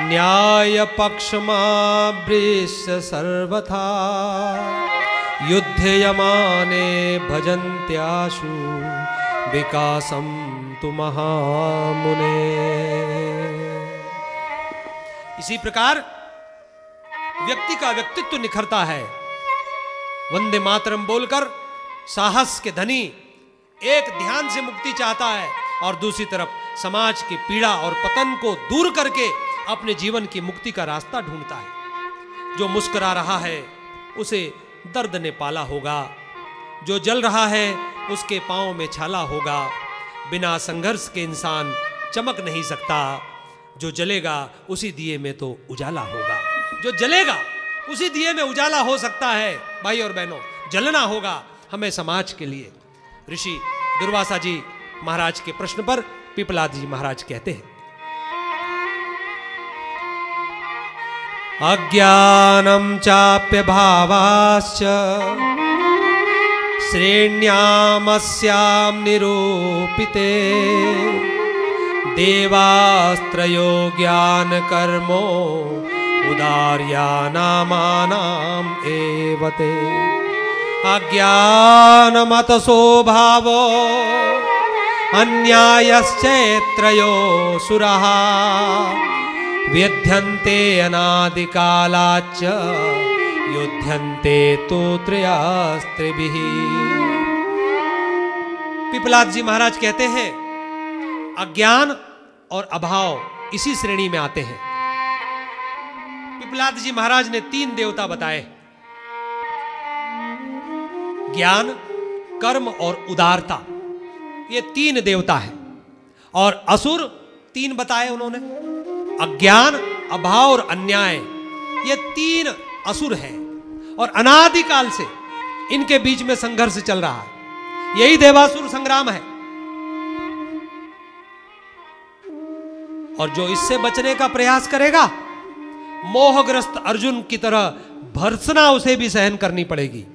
न्यायपक्षमाभृश्य सर्वथा। युद्धयमाने भजन्त्याशु। विकासं तु महामुने। इसी प्रकार व्यक्ति का व्यक्तित्व निखरता है। वंदे मातरम बोलकर साहस के धनी एक ध्यान से मुक्ति चाहता है और दूसरी तरफ़ समाज की पीड़ा और पतन को दूर करके अपने जीवन की मुक्ति का रास्ता ढूंढता है। जो मुस्कुरा रहा है, उसे दर्द ने पाला होगा। जो जल रहा है, उसके पाँव में छाला होगा। बिना संघर्ष के इंसान चमक नहीं सकता। जो जलेगा, उसी दिए में तो उजाला होगा। जो जलेगा, उसी दिए में उजाला हो सकता है। भाई और बहनों, जलना होगा हमें समाज के लिए। ऋषि दुर्वासा जी महाराज के प्रश्न पर पिपलाद जी महाराज कहते हैं। अज्ञानम चाप्य भावाश्च, श्रेण्यामस्याम निरूपिते देवास्त्रयो ज्ञान कर्मो उदार्यानामानाम एवते अज्ञानमतसो भावो अन्यायश्चैत्रयो सुरः। व्यध्यन्ते अनादिकालाच्च, युध्यन्ते तो त्रयास्त्रिभिः। पिपलाद जी महाराज कहते हैं, अज्ञान और अभाव इसी श्रेणी में आते हैं। पिपलाद जी महाराज ने तीन देवता बताए। ज्ञान, कर्म और उदारता। ये तीन देवता है। और असुर, तीन बताए उन्होंने। अज्ञान, अभाव और अन्याय, ये तीन असुर हैं। और अनादिकाल से इनके बीच में संघर्ष चल रहा है। यही देवासुर संग्राम है। और जो इससे बचने का प्रयास करेगा, मोहग्रस्त अर्जुन की तरह भर्सना उसे भी सहन करनी पड़ेगी।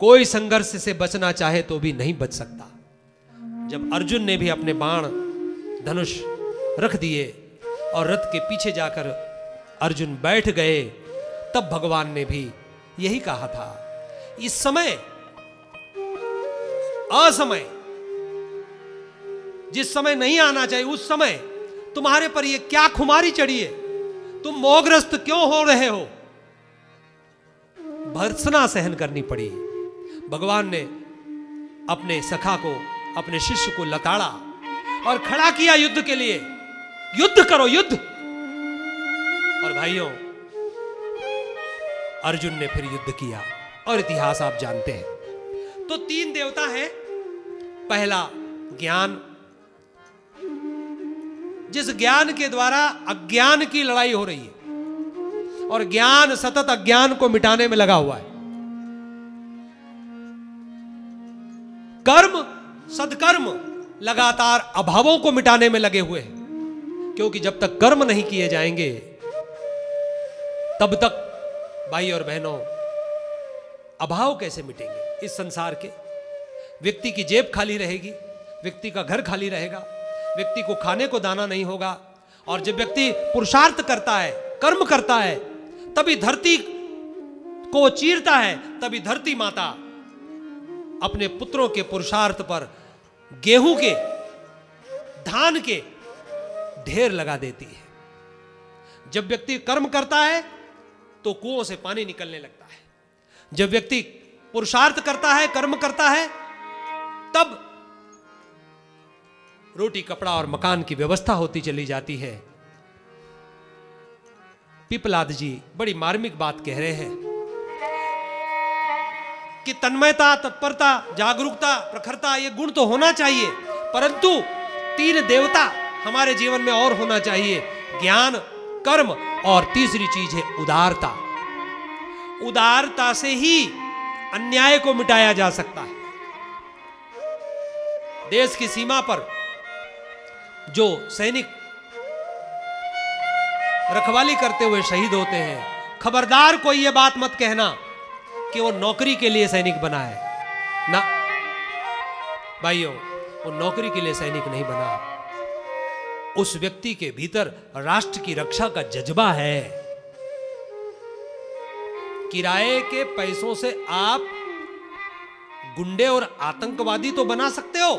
कोई संघर्ष से बचना चाहे तो भी नहीं बच सकता। जब अर्जुन ने भी अपने बाण धनुष रख दिए और रथ के पीछे जाकर अर्जुन बैठ गए, तब भगवान ने भी यही कहा था, इस समय, असमय, जिस समय नहीं आना चाहिए, उस समय तुम्हारे पर यह क्या खुमारी चढ़ी है? तुम मोहग्रस्त क्यों हो रहे हो? भर्सना सहन करनी पड़ी। भगवान ने अपने सखा को, अपने शिष्य को लताड़ा और खड़ा किया युद्ध के लिए। युद्ध करो, युद्ध। और भाइयों, अर्जुन ने फिर युद्ध किया। और इतिहास आप जानते हैं। तो तीन देवता हैं। पहला ज्ञान। जिस ज्ञान के द्वारा अज्ञान की लड़ाई हो रही है। और ज्ञान सतत अज्ञान को मिटाने में लगा हुआ है। कर्म, सदकर्म लगातार अभावों को मिटाने में लगे हुए हैं। क्योंकि जब तक कर्म नहीं किए जाएँगे, तब तक भाई और बहनों, अभाव कैसे मिटेंगे? इस संसार के। व्यक्ति की जेब खाली रहेगी, व्यक्ति का घर खाली रहेगा, व्यक्ति को खाने को दाना नहीं होगा, और जब व्यक्ति पुरुषार्थ करता है, कर्म करता है, तभी धरती को चीरता है, तभी धरती माता अपने पुत्रों के पुरुषार्थ पर गेहूँ के, धान के ढेर लगा देती है। जब व्यक्ति कर्म करता है तो कुओं से पानी निकलने लगता है। जब व्यक्ति पुरुषार्थ करता है, कर्म करता है, तब रोटी, कपड़ा और मकान की व्यवस्था होती चली जाती है। पिपलाद जी बड़ी मार्मिक बात कह रहे हैं। कि तन्मयता, तत्परता, जागरूकता, प्रखरता, ये गुण तो होना चाहिए, परंतु तीन देवता हमारे जीवन में और होना चाहिए। ज्ञान, कर्म और तीसरी चीज़ है उदारता। उदारता से ही अन्याय को मिटाया जा सकता है। देश की सीमा पर जो सैनिक रखवाली करते हुए शहीद होते हैं, खबरदार कोई ये बात मत कहना। कि वो नौकरी के लिए सैनिक बना है। ना। भाइयों, वो नौकरी के लिए सैनिक नहीं बना। उस व्यक्ति के भीतर राष्ट्र की रक्षा का जज्बा है। किराए के पैसों से आप गुंडे और आतंकवादी तो बना सकते हो,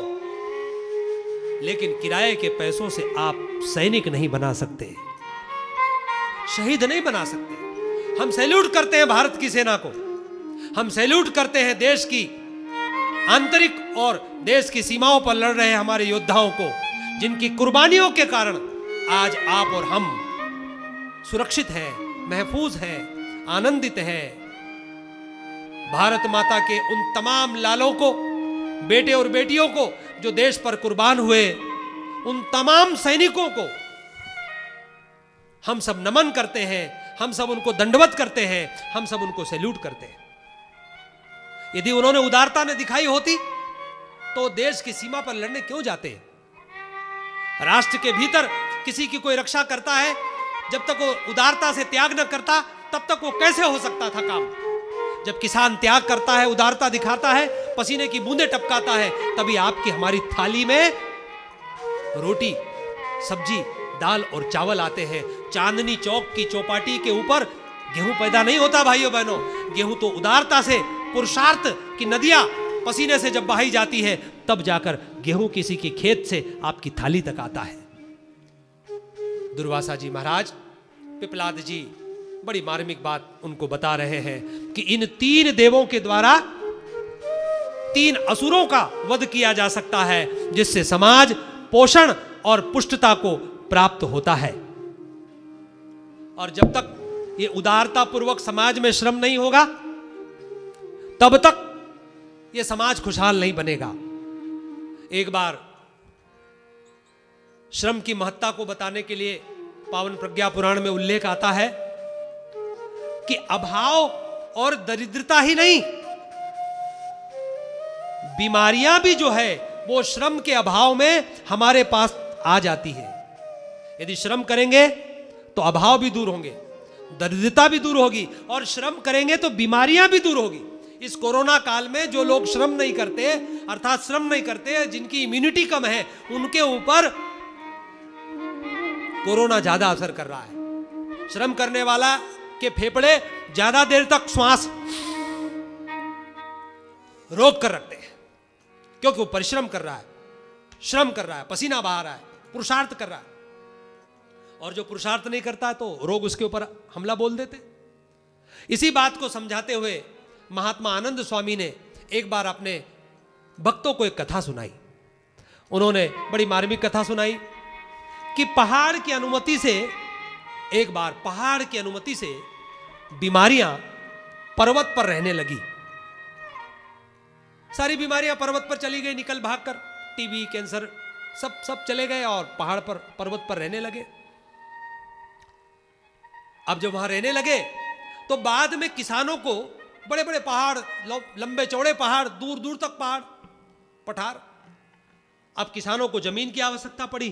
लेकिन किराए के पैसों से आप सैनिक नहीं बना सकते। शहीद नहीं बना सकते। हम सैल्यूट करते हैं भारत की सेना को। हम सैल्यूट करते हैं देश की आंतरिक और देश की सीमाओं पर लड़ रहे हमारे योद्धाओं को, जिनकी कुर्बानियों के कारण आज आप और हम सुरक्षित हैं, महफूज हैं, आनंदित हैं। भारत माता के उन तमाम लालों को, बेटे और बेटियों को, जो देश पर कुर्बान हुए, उन तमाम सैनिकों को हम सब नमन करते हैं, हम सब उनको दंडवत करते हैं, हम सब उनको सैल्यूट करते हैं। यदि उन्होंने उदारता ने दिखाई होती तो देश की सीमा पर लड़ने क्यों जाते? राष्ट्र के भीतर किसी की कोई रक्षा करता है, जब तक वो उदारता से त्याग न करता, तब तक वो कैसे हो सकता था काम? जब किसान त्याग करता है, उदारता दिखाता है, पसीने की बूंदे टपकाता है, तभी आपकी हमारी थाली में रोटी, सब्ज़ी, दाल और चावल आते हैं। चांदनी चौक की चौपाटी के ऊपर गेहूँ पैदा नहीं होता भाइयों बहनों गेहूँ तो उदारता से पुरुषार्थ की नदियाँ पसीने से जब बहाई जाती है, तब जाकर गेहूँ किसी के खेत से आपकी थाली तक आता है। दुर्वासा जी महाराज, पिपलाद जी, बड़ी मार्मिक बात उनको बता रहे हैं कि इन तीन देवों के द्वारा तीन असुरों का वध किया जा सकता है, जिससे समाज पोषण और पुष्टता को प्राप्त होता है। और जब तक ये उदारता पूर्वक समाज में श्रम नहीं होगा तब तक ये समाज खुशहाल नहीं बनेगा। एक बार श्रम की महत्ता को बताने के लिए पावन प्रज्ञा पुराण में उल्लेख आता है कि अभाव और दरिद्रता ही नहीं, बीमारियाँ भी जो है, वो श्रम के अभाव में हमारे पास आ जाती है। यदि श्रम करेंगे तो अभाव भी दूर होंगे, दरिद्रता भी दूर होगी, और श्रम करेंगे तो बीमारियाँ भी दूर होगी। इस कोरोना काल में जो लोग श्रम नहीं करते, अर्थात श्रम नहीं करते, जिनकी इम्यूनिटी कम है, उनके ऊपर कोरोना ज़्यादा असर कर रहा है। श्रम करने वाला के फेफड़े ज़्यादा देर तक श्वास रोक कर रखते हैं, क्योंकि वो परिश्रम कर रहा है, श्रम कर रहा है, पसीना बहा रहा है, पुरुषार्थ कर रहा है। और जो पुरुषार्थ नहीं करता है तो रोग उसके ऊपर हमला बोल देते इसी बात को समझाते हुए महात्मा आनंद स्वामी ने एक बार अपने भक्तों को एक कथा सुनाई। उन्होंने बड़ी मार्मिक कथा सुनाई कि पहाड़ की अनुमति से, एक बार पहाड़ की अनुमति से बीमारियाँ पर्वत पर रहने लगी। सारी बीमारियाँ पर्वत पर चली गई, निकल भागकर टीबी कैंसर सब सब चले गए और पहाड़ पर, पर्वत पर रहने लगे। अब जब वहाँ रहने लगे तो बाद में किसानों को बड़े बड़े पहाड़ लंबे चौड़े पहाड़ दूर दूर तक पहाड़। पठार, अब किसानों को ज़मीन की आवश्यकता पड़ी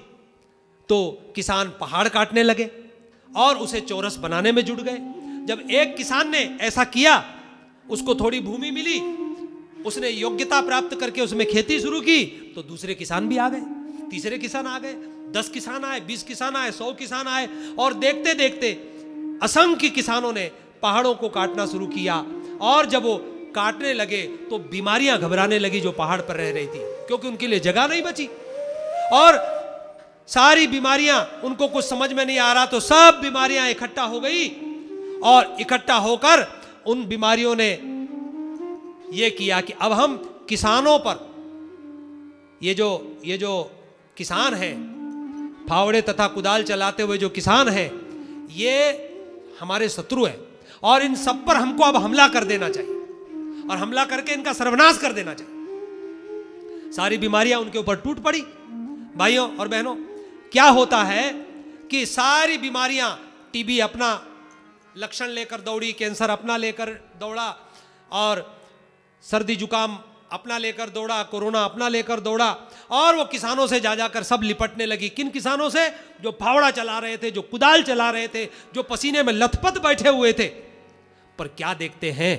तो किसान पहाड़ काटने लगे और उसे चौरस बनाने में जुट गए। जब एक किसान ने ऐसा किया, उसको थोड़ी भूमि मिली, उसने योग्यता प्राप्त करके उसमें खेती शुरू की तो दूसरे किसान भी आ गए, तीसरे किसान आ गए, दस किसान आए, बीस किसान आए, सौ किसान आए, और देखते देखते असंख्य किसानों ने पहाड़ों को काटना शुरू किया। और जब वो काटने लगे तो बीमारियाँ घबराने लगी जो पहाड़ पर रह रही थी, क्योंकि उनके लिए जगह नहीं बची। और सारी बीमारियाँ उनको कुछ समझ में नहीं आ रहा तो सब बीमारियाँ इकट्ठा हो गई। और इकट्ठा होकर उन बीमारियों ने यह किया कि अब हम किसानों पर, ये जो ये जो किसान है, फावड़े तथा कुदाल चलाते हुए जो किसान है, ये हमारे शत्रु है। और इन सब पर हमको अब हमला कर देना चाहिए। और हमला करके इनका सर्वनाश कर देना चाहिए। सारी बीमारियाँ उनके ऊपर टूट पड़ी। भाइयों और बहनों, क्या होता है कि सारी बीमारियाँ टीबी अपना लक्षण लेकर दौड़ी, कैंसर अपना लेकर दौड़ा और सर्दी जुकाम अपना लेकर दौड़ा, कोरोना अपना लेकर दौड़ा और वो किसानों से जा जाकर सब लिपटने लगी। किन किसानों से? जो फावड़ा चला रहे थे, जो कुदाल चला रहे थे, जो पसीने में लथपथ बैठे हुए थे। पर क्या देखते हैं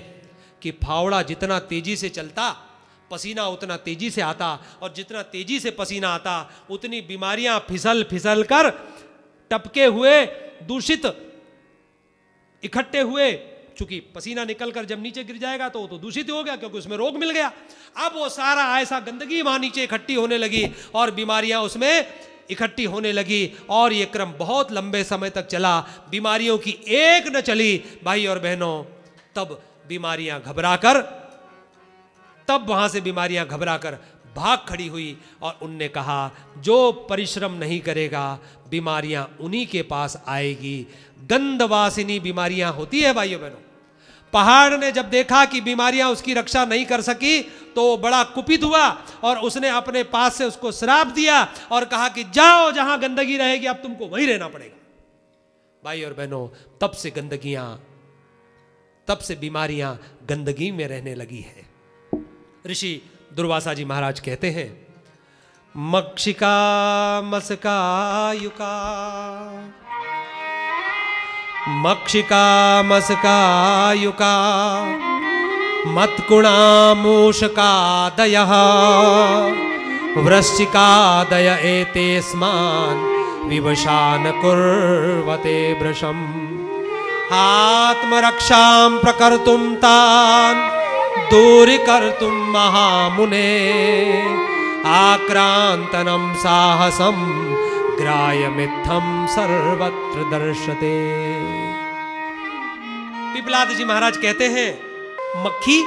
कि फावड़ा जितना तेज़ी से चलता, पसीना उतना तेज़ी से आता और जितना तेज़ी से पसीना आता, उतनी बीमारियाँ फिसल फिसल कर टपके हुए, दूषित, इकट्ठे हुए। चूँकि पसीना निकलकर जब नीचे गिर जाएगा तो वो तो दूषित हो गया क्योंकि उसमें रोग मिल गया। अब वो सारा ऐसा गंदगी वहाँ नीचे इकट्ठी होने लगी और बीमारियाँ उसमें इकट्ठी होने लगी और ये क्रम बहुत लंबे समय तक चला। बीमारियों की एक न चली। भाई और बहनों, तब बीमारियाँ घबराकर, तब वहाँ से बीमारियाँ घबराकर भाग खड़ी हुई और उनने कहा, जो परिश्रम नहीं करेगा, बीमारियाँ उन्हीं के पास आएगी। गंधवासिनी बीमारियाँ होती है भाइयों बहनों। पहाड़ ने जब देखा कि बीमारियाँ उसकी रक्षा नहीं कर सकी तो वो बड़ा कुपित हुआ और उसने अपने पास से उसको श्राप दिया और कहा कि जाओ, जहाँ गंदगी रहेगी, अब तुमको वहीं रहना पड़ेगा। भाई और बहनों, तब से गंदगियाँ, तब से बीमारियाँ गंदगी में रहने लगी है। ऋषि दुर्वासा जी महाराज कहते हैं, मक्षिका मस्का युका मक्षिका मस्का युका मत्कुणामूषकादयः, वृश्चिकादय एतेस्मान् विवशान् कुर्वते भृशम्। आत्मरक्षां प्रकर्तुं तान् दूरीकर्तुं महामुने, आक्रान्तनं साहसं ग्रायमित्थं सर्वत्र दर्शते। पिपलाद जी महाराज कहते हैं, मक्खी,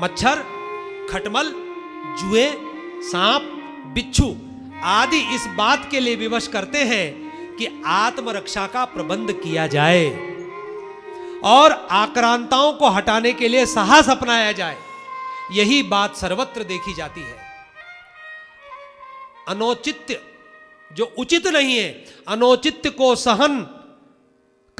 मच्छर, खटमल, जुए, सांप, बिच्छू आदि इस बात के लिए विवश करते हैं कि आत्मरक्षा का प्रबंध किया जाए और आक्रांताओं को हटाने के लिए साहस अपनाया जाए। यही बात सर्वत्र देखी जाती है। अनौचित्य, जो उचित नहीं है, अनौचित्य को सहन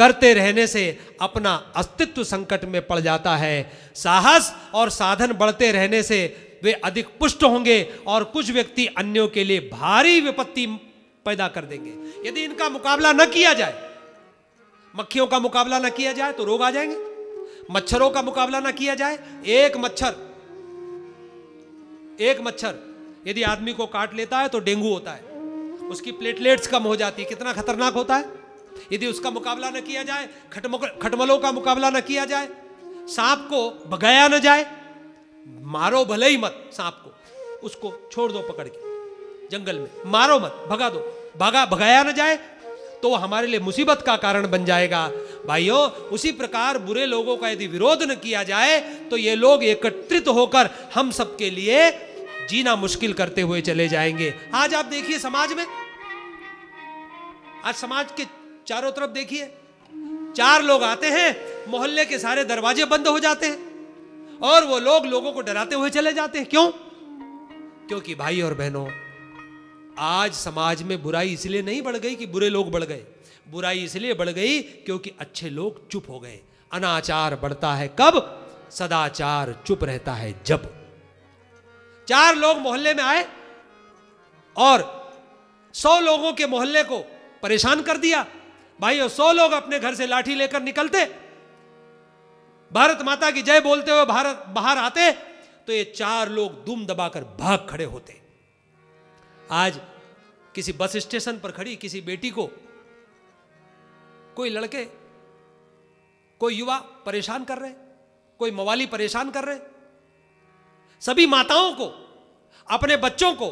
करते रहने से अपना अस्तित्व संकट में पड़ जाता है। साहस और साधन बढ़ते रहने से वे अधिक पुष्ट होंगे और कुछ व्यक्ति अन्यों के लिए भारी विपत्ति पैदा कर देंगे। यदि इनका मुकाबला न किया जाए, मक्खियों का मुकाबला न किया जाए तो रोग आ जाएँगे। मच्छरों का मुकाबला न किया जाए, एक मच्छर एक मच्छर यदि आदमी को काट लेता है तो डेंगू होता है। उसकी प्लेटलेट्स कम हो जाती है, कितना खतरनाक होता है। यदि उसका मुकाबला न किया जाए खटमलों का मुकाबला न किया जाए, सांप को भगाया न जाए, मारो भले ही मत सांप को, उसको छोड़ दो पकड़ के, जंगल में, मारो मत, भगा दो, भगा, भगाया न जाए तो हमारे लिए मुसीबत का कारण बन जाएगा। भाइयों, उसी प्रकार बुरे लोगों का यदि विरोध न किया जाए तो ये लोग एकत्रित होकर हम सबके लिए जीना मुश्किल करते हुए चले जाएँगे। आज आप देखिए समाज में, आज समाज के चारों तरफ़ देखिए। चार लोग आते हैं, मोहल्ले के सारे दरवाजे बंद हो जाते हैं और वो लोग लोगों को डराते हुए चले जाते हैं। क्यों? क्योंकि भाई और बहनों, आज समाज में बुराई इसलिए नहीं बढ़ गई कि बुरे लोग बढ़ गए। बुराई इसलिए बढ़ गई क्योंकि अच्छे लोग चुप हो गए। अनाचार बढ़ता है कब? सदाचार चुप रहता है जब। चार लोग मोहल्ले में आए और सौ लोगों के मोहल्ले को परेशान कर दिया। भाई सौ लोग अपने घर से लाठी लेकर निकलते। भारत माता की जय बोलते हुए भारत बाहर आते तो ये चार लोग दुम दबाकर भाग खड़े होते। आज किसी बस स्टेशन पर खड़ी किसी बेटी को कोई लड़के, कोई युवा परेशान कर रहे, कोई मवाली परेशान कर रहे। सभी माताओं को, अपने बच्चों को,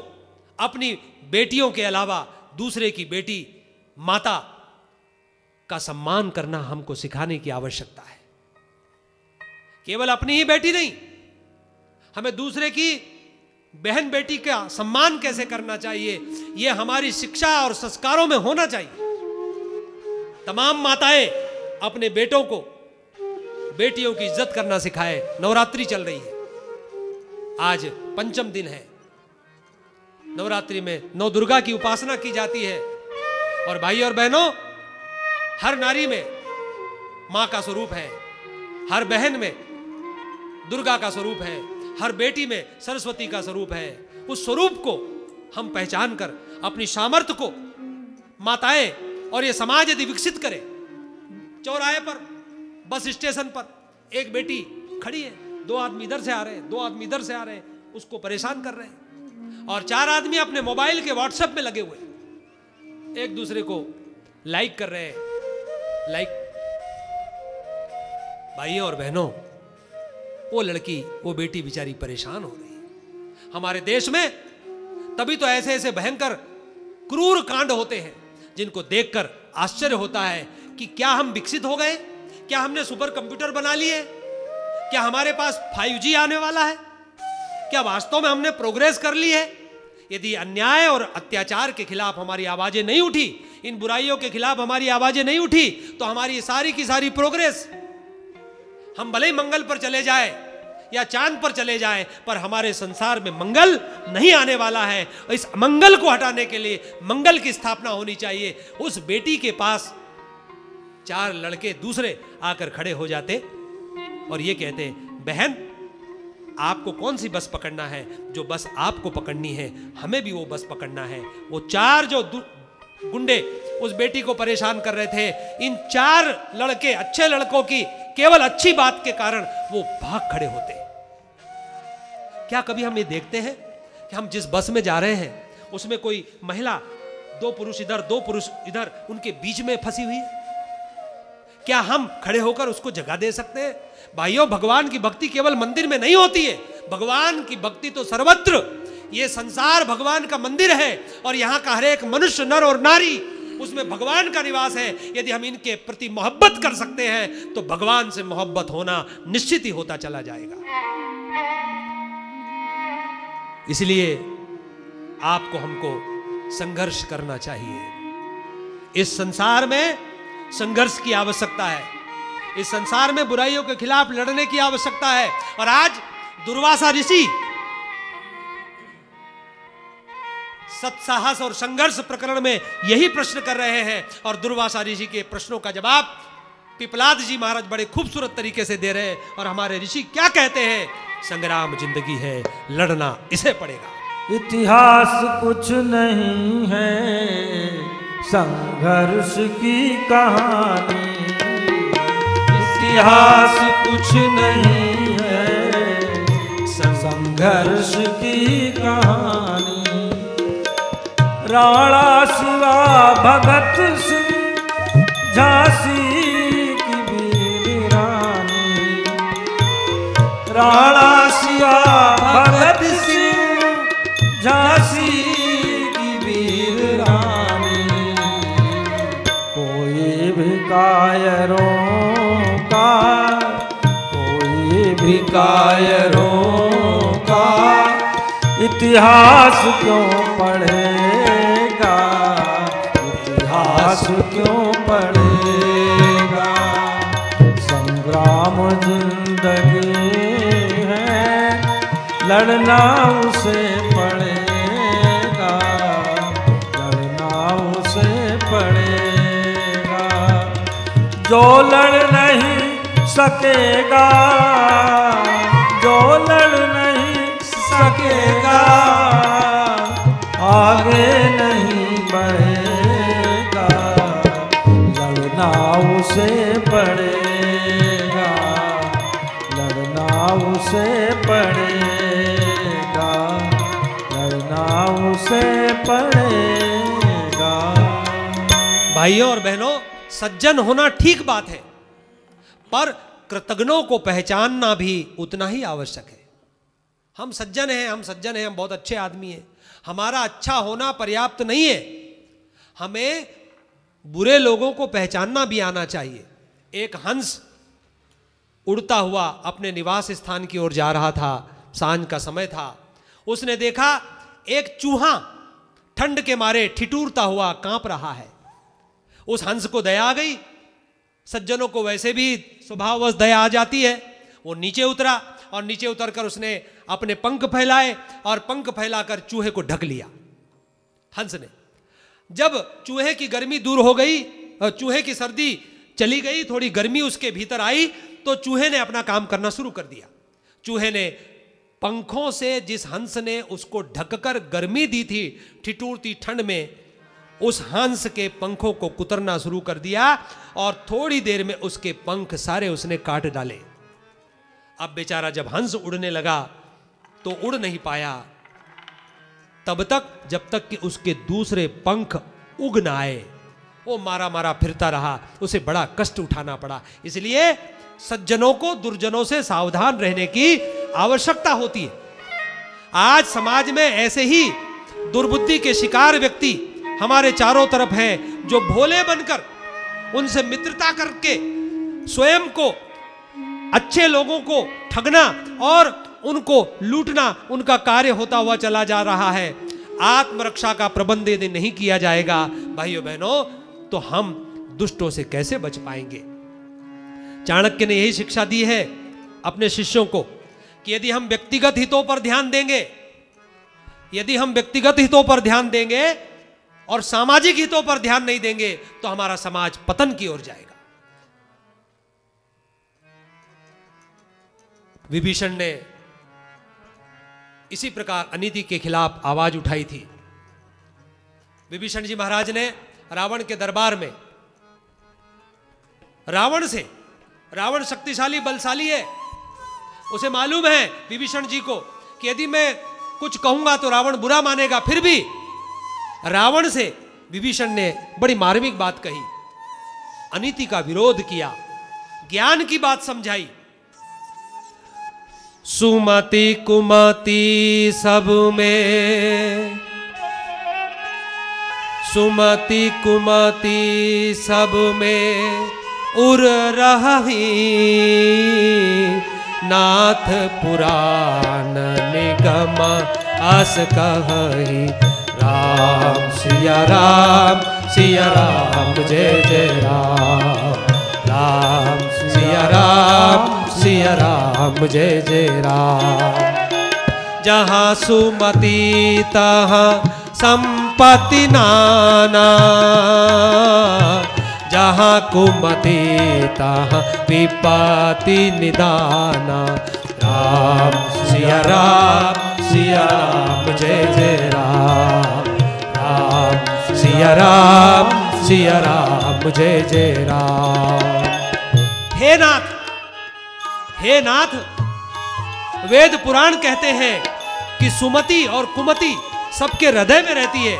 अपनी बेटियों के अलावा दूसरे की बेटी माता का सम्मान करना हमको सिखाने की आवश्यकता है। केवल अपनी ही बेटी नहीं, हमें दूसरे की बहन बेटी का सम्मान कैसे करना चाहिए यह हमारी शिक्षा और संस्कारों में होना चाहिए। तमाम माताएँ अपने बेटों को बेटियों की इज़्ज़त करना सिखाए। नवरात्रि चल रही है। आज पंचम दिन है। नवरात्रि में नौ दुर्गा की उपासना की जाती है। और भाई और बहनों हर नारी में माँ का स्वरूप है, हर बहन में दुर्गा का स्वरूप है, हर बेटी में सरस्वती का स्वरूप है। उस स्वरूप को हम पहचान कर, अपनी सामर्थ्य को माताएँ और ये समाज यदि विकसित करे, चौराहे पर, बस स्टेशन पर एक बेटी खड़ी है, दो आदमी इधर से आ रहे हैं, दो आदमी इधर से आ रहे हैं, उसको परेशान कर रहे हैं और चार आदमी अपने मोबाइल के व्हाट्सएप में लगे हुए एक दूसरे को लाइक कर रहे हैं। लाइक भाइयों और बहनों, वो लड़की, वो बेटी बेचारी परेशान हो रही हमारे देश में तभी तो ऐसे ऐसे भयंकर क्रूर कांड होते हैं, जिनको देखकर आश्चर्य होता है कि क्या हम विकसित हो गए, क्या हमने सुपर कंप्यूटर बना लिए, क्या हमारे पास 5G आने वाला है, क्या वास्तव में हमने प्रोग्रेस कर ली है। यदि अन्याय और अत्याचार के खिलाफ हमारी आवाज़ें नहीं उठी, इन बुराइयों के खिलाफ हमारी आवाज़ें नहीं उठी तो हमारी सारी की सारी प्रोग्रेस, हम भले मंगल पर चले जाए या चाँद पर चले जाए, पर हमारे संसार में मंगल नहीं आने वाला है। इस मंगल को हटाने के लिए मंगल की स्थापना होनी चाहिए। उस बेटी के पास चार लड़के दूसरे आकर खड़े हो जाते और ये कहते बहन आपको कौन सी बस पकड़ना है? जो बस आपको पकड़नी है, हमें भी वो बस पकड़ना है। वो चार जो गुंडे उस बेटी को परेशान कर रहे थे, इन चार लड़के, अच्छे लड़कों की केवल अच्छी बात के कारण वो भाग खड़े होते। क्या कभी हम ये देखते हैं कि हम जिस बस में जा रहे हैं, उसमें कोई महिला, दो पुरुष इधर, दो पुरुष इधर, उनके बीच में फंसी हुई है? क्या हम खड़े होकर उसको जगह दे सकते हैं? भाइयों, भगवान की भक्ति केवल मंदिर में नहीं होती है। भगवान की भक्ति तो सर्वत्र। ये संसार भगवान का मंदिर है और यहाँ का हर एक मनुष्य, नर और नारी, उसमें भगवान का निवास है। यदि हम इनके प्रति मोहब्बत कर सकते हैं तो भगवान से मोहब्बत होना निश्चित ही होता चला जाएगा। इसलिए आपको हमको संघर्ष करना चाहिए। इस संसार में संघर्ष की आवश्यकता है। इस संसार में बुराइयों के खिलाफ लड़ने की आवश्यकता है। और आज दुर्वासा ऋषि सत्साहस और संघर्ष प्रकरण में यही प्रश्न कर रहे हैं और दुर्वासा ऋषि के प्रश्नों का जवाब पिपलाद जी महाराज बड़े खूबसूरत तरीके से दे रहे हैं और हमारे ऋषि क्या कहते हैं? संग्राम ज़िंदगी है, लड़ना इसे पड़ेगा। इतिहास कुछ नहीं है, संघर्ष की कहानी इतिहास कुछ नहीं है। संघर्ष की कहानी। राणा शिवा भगत सिंह, झांसी की वीर रानी। राणा शिवा भगत सिंह, झांसी कायरों का इतिहास क्यों पढ़ेगा? इतिहास क्यों पढ़ेगा? संग्राम ज़िंदगी है, लड़ना उसे पड़ेगा। लड़ना उसे पड़ेगा। जो लड़ नहीं सकेगा। जो लड़ नहीं सकेगा, आगे नहीं बढ़ेगा। लड़ना उसे पड़ेगा, लड़ना उसे पड़ेगा, लड़ना उसे पड़ेगा। भाइयों और बहनों, सज्जन होना ठीक बात है, पर कृतज्ञों को पहचानना भी उतना ही आवश्यक है। हम सज्जन हैं, हम सज्जन हैं, हम बहुत अच्छे आदमी हैं। हमारा अच्छा होना पर्याप्त नहीं है। हमें बुरे लोगों को पहचानना भी आना चाहिए। एक हंस उड़ता हुआ अपने निवास स्थान की ओर जा रहा था, साँझ का समय था। उसने देखा, एक चूहा ठंड के मारे ठिठुरता हुआ काँप रहा है। उस हंस को दया आ गई। सज्जनों को वैसे भी स्वभाववश दया आ जाती है। वो नीचे उतरा और नीचे उतरकर उसने अपने पंख फैलाए और पंख फैलाकर चूहे को ढक लिया। हंस ने। जब चूहे की गर्मी दूर हो गई चूहे की सर्दी चली गई, थोड़ी गर्मी उसके भीतर आई तो चूहे ने अपना काम करना शुरू कर दिया। चूहे ने पंखों से जिस हंस ने उसको ढककर गर्मी दी थी, ठिठुरती ठंड में उस हंस के पंखों को कुतरना शुरू कर दिया और थोड़ी देर में उसके पंख सारे उसने काट डाले। अब बेचारा जब हंस उड़ने लगा तो उड़ नहीं पाया। तब तक, जब तक कि उसके दूसरे पंख उग ना आए, वो मारा मारा फिरता रहा। उसे बड़ा कष्ट उठाना पड़ा। इसलिए सज्जनों को, दुर्जनों से सावधान रहने की आवश्यकता होती है। आज समाज में ऐसे ही दुर्बुद्धि के शिकार व्यक्ति हमारे चारों तरफ़ हैं, जो भोले बनकर उनसे मित्रता करके स्वयं को, अच्छे लोगों को ठगना और उनको लूटना, उनका कार्य होता हुआ चला जा रहा है। आत्मरक्षा का प्रबंध यदि नहीं किया जाएगा, भाइयों बहनों तो हम दुष्टों से कैसे बच पाएँगे? चाणक्य ने यही शिक्षा दी है अपने शिष्यों को कि यदि हम व्यक्तिगत हितों पर ध्यान देंगे, यदि हम व्यक्तिगत हितों पर ध्यान देंगे और सामाजिक हितों पर ध्यान नहीं देंगे तो हमारा समाज पतन की ओर जाएगा। विभीषण ने इसी प्रकार अनिति के खिलाफ आवाज़ उठाई थी। विभीषण जी महाराज ने रावण के दरबार में, रावण से, रावण शक्तिशाली, बलशाली है। उसे मालूम है विभीषण जी को कि यदि मैं कुछ कहूँगा तो रावण बुरा मानेगा, फिर भी रावण से विभीषण ने बड़ी मार्मिक बात कही। अनिति का विरोध किया। ज्ञान की बात समझाई। सुमति कुमति सब में। सुमति कुमति सब में उर रही। नाथ पुराण निगम अस कही। राम, सिया राम सिया राम, जय जय राम। राम, सिया राम सिया राम, जय जय राम। जहाँ सुमति, तहाँ संपत्ति नाना। जहाँ कुमति, तहाँ विपत्ति निदाना। राम, सिया राम सिया राम, जय जय राम। राम, सिया राम सिया राम, जय जय राम। हे नाथ हे नाथ, वेद पुराण कहते हैं कि सुमति और कुमति सबके हृदय में रहती है।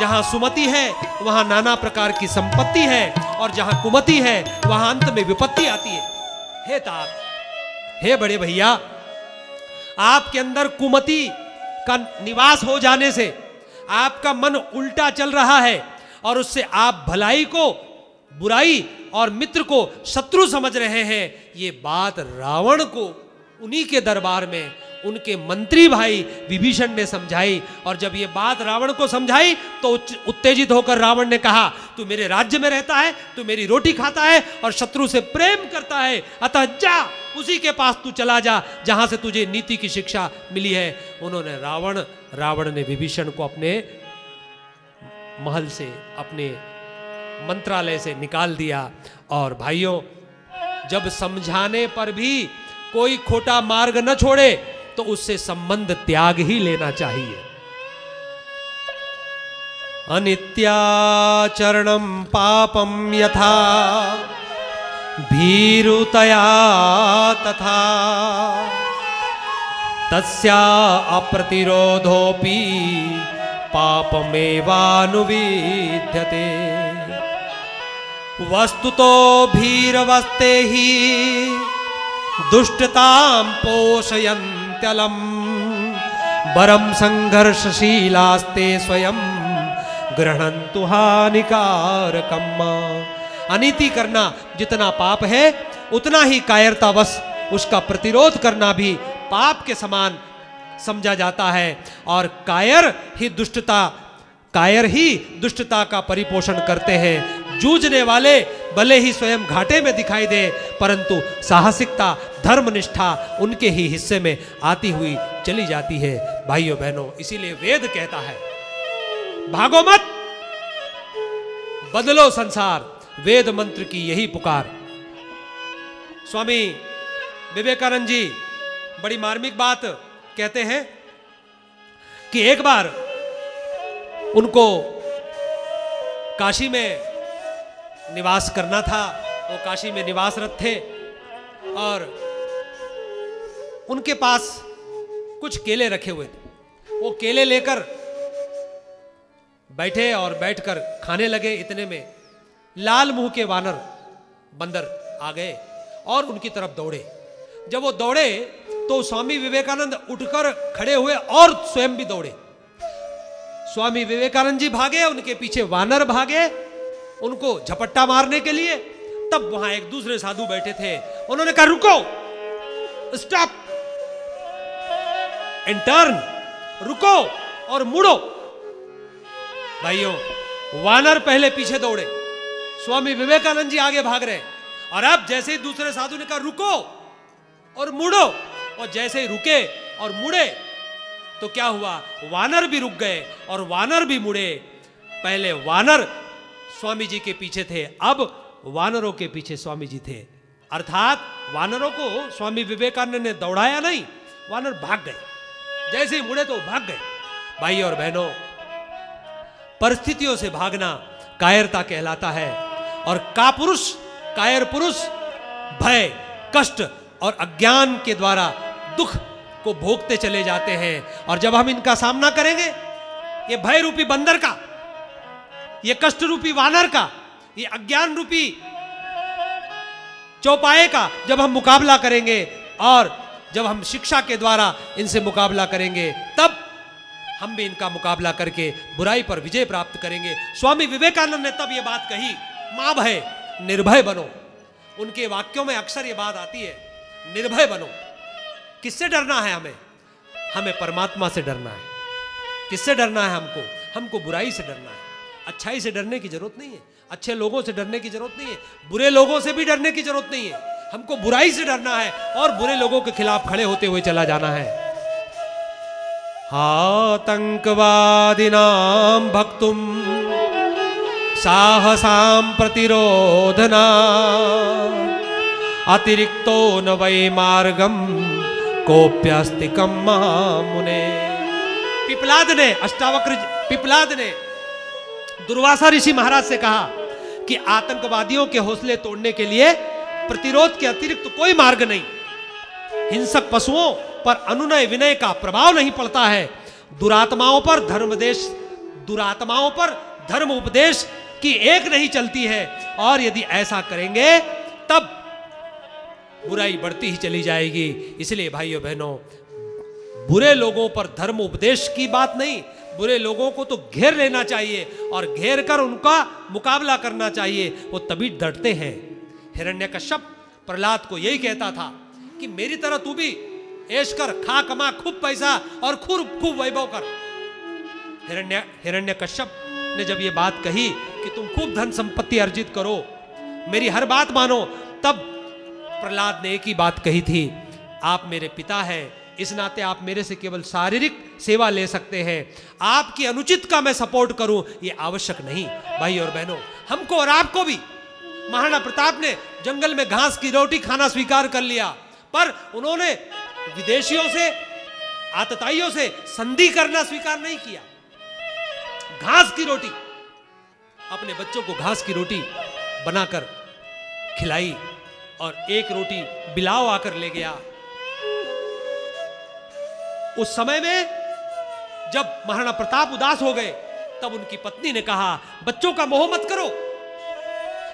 जहाँ सुमति है, वहाँ नाना प्रकार की संपत्ति है, और जहाँ कुमति है, वहाँ अंत में विपत्ति आती है। हे तात हे बड़े भैया, आपके अंदर कुमति का निवास हो जाने से आपका मन उल्टा चल रहा है और उससे आप भलाई को, बुराई और मित्र को शत्रु समझ रहे हैं। ये बात रावण को, उन्हीं के दरबार में उनके मंत्री भाई विभीषण ने समझाई। और जब ये बात रावण को समझाई तो उत्तेजित होकर रावण ने कहा, तू मेरे राज्य में रहता है, तू मेरी रोटी खाता है और शत्रु से प्रेम करता है। अतः जा, उसी के पास तू चला जा, जहाँ से तुझे नीति की शिक्षा मिली है। उन्होंने रावण रावण ने विभीषण को अपने महल से, अपने मंत्रालय से निकाल दिया। और भाइयों, जब समझाने पर भी कोई खोटा मार्ग न छोड़े तो उससे संबंध त्याग ही लेना चाहिए। अनित्याचरणम पापम यथा, भीरुतया तथा, तस्या अप्रतिरोधोपि पापमेवानुविध्यते। वस्तुतो भीरवस्ते ही दुष्टतां पोषयन्त्यलम् वरं संघर्षशीलास्ते स्वयं ग्रहणंतु हानिकारकम अनीति करना जितना पाप है, उतना ही कायरतावश उसका प्रतिरोध करना भी पाप के समान समझा जाता है। और कायर ही दुष्टता, कायर ही दुष्टता का परिपोषण करते हैं। जूझने वाले भले ही स्वयं घाटे में दिखाई दे, परंतु साहसिकता, धर्मनिष्ठा उनके ही हिस्से में आती हुई चली जाती है। भाइयों बहनों, इसीलिए वेद कहता है, भागो मत, बदलो संसार। वेद मंत्र की यही पुकार। स्वामी विवेकानंद जी, बड़ी मार्मिक बात कहते हैं कि एक बार उनको काशी में निवास करना था, वो काशी में निवासरत थे और उनके पास कुछ केले रखे हुए थे। वो केले लेकर बैठे और बैठकर खाने लगे। इतने में लाल मुँह के वानर बंदर आ गए और उनकी तरफ़ दौड़े। जब वो दौड़े तो स्वामी विवेकानंद उठकर खड़े हुए और स्वयं भी दौड़े। स्वामी विवेकानंद जी भागे, उनके पीछे वानर भागे उनको झपट्टा मारने के लिए, तब वहाँ एक दूसरे साधु बैठे थे। उन्होंने कहा, रुको स्टॉप टर्न रुको और मुड़ो। भाइयों, वानर पहले पीछे दौड़े। स्वामी विवेकानंद जी आगे भाग रहे। और अब जैसे ही दूसरे साधु ने कहा, रुको और मुड़ो, और जैसे ही रुके और मुड़े तो क्या हुआ? वानर भी रुक गए और वानर भी मुड़े। पहले वानर स्वामी जी के पीछे थे, अब वानरों के पीछे स्वामी जी थे। अर्थात वानरों को स्वामी विवेकानंद ने दौड़ाया नहीं, वानर भाग गए। जैसे ही मुड़े तो भाग गए। भाई और बहनों, परिस्थितियों से भागना कायरता कहलाता है, और का पुरुष कायर पुरुष भय, कष्ट और अज्ञान के द्वारा दुख को भोगते चले जाते हैं। और जब हम इनका सामना करेंगे, ये भय रूपी बंदर का ये कष्ट रूपी वानर का, ये अज्ञान रूपी चौपाए का जब हम मुकाबला करेंगे और जब हम शिक्षा के द्वारा इनसे मुकाबला करेंगे, तब हम भी इनका मुकाबला करके बुराई पर विजय प्राप्त करेंगे। स्वामी विवेकानंद ने तब ये बात कही, माँ भय, निर्भय बनो। उनके वाक्यों में अक्सर ये बात आती है, निर्भय बनो। किससे डरना है हमें? हमें परमात्मा से डरना है। किससे डरना है हमको? हमको बुराई से डरना है। अच्छाई से डरने की ज़रूरत नहीं है। अच्छे लोगों से डरने की ज़रूरत नहीं है। बुरे लोगों से भी डरने की ज़रूरत नहीं है। हमको बुराई से डरना है और बुरे लोगों के खिलाफ खड़े होते हुए चला जाना है। आतंकवादिनां भक्तुम साहसां प्रतिरोधना अतिरिक्तो न वै मार्गम कोप्यास्तिकम महामुने पिपलाद ने, अष्टावक्र पिपलाद ने दुर्वासा ऋषि महाराज से कहा कि आतंकवादियों के हौसले तोड़ने के लिए प्रतिरोध के अतिरिक्त तो कोई मार्ग नहीं। हिंसक पशुओं पर अनुनय विनय का प्रभाव नहीं पड़ता है। दुरात्माओं पर धर्मदेश दुरात्माओं पर धर्म उपदेश की एक नहीं चलती है। और यदि ऐसा करेंगे, तब बुराई बढ़ती ही चली जाएगी। इसलिए भाइयों बहनों, बुरे लोगों पर धर्म उपदेश की बात नहीं बुरे लोगों को तो घेर लेना चाहिए और घेर कर उनका मुकाबला करना चाहिए। वो तभी डरते हैं। हिरण्य कश्यप प्रहलाद को यही कहता था कि मेरी तरह तू भी ऐश कर खा कमा, खूब पैसा और खूब खूब वैभव कर। हिरण्य हिरण्य कश्यप ने जब ये बात कही कि तुम खूब धन संपत्ति अर्जित करो, मेरी हर बात मानो, तब प्रहलाद ने एक ही बात कही थी, आप मेरे पिता हैं इस नाते आप मेरे से केवल शारीरिक सेवा ले सकते हैं। आपकी अनुचित का मैं सपोर्ट करूँ, ये आवश्यक नहीं। भाई और बहनों, हमको और आपको भी। महाराणा प्रताप ने जंगल में घास की रोटी खाना स्वीकार कर लिया, पर उन्होंने विदेशियों से, आतताइयों से संधि करना स्वीकार नहीं किया। घास की रोटी, अपने बच्चों को घास की रोटी बनाकर खिलाई और एक रोटी बिलाव आकर ले गया। उस समय में जब महाराणा प्रताप उदास हो गए, तब उनकी पत्नी ने कहा, बच्चों का मोह मत करो।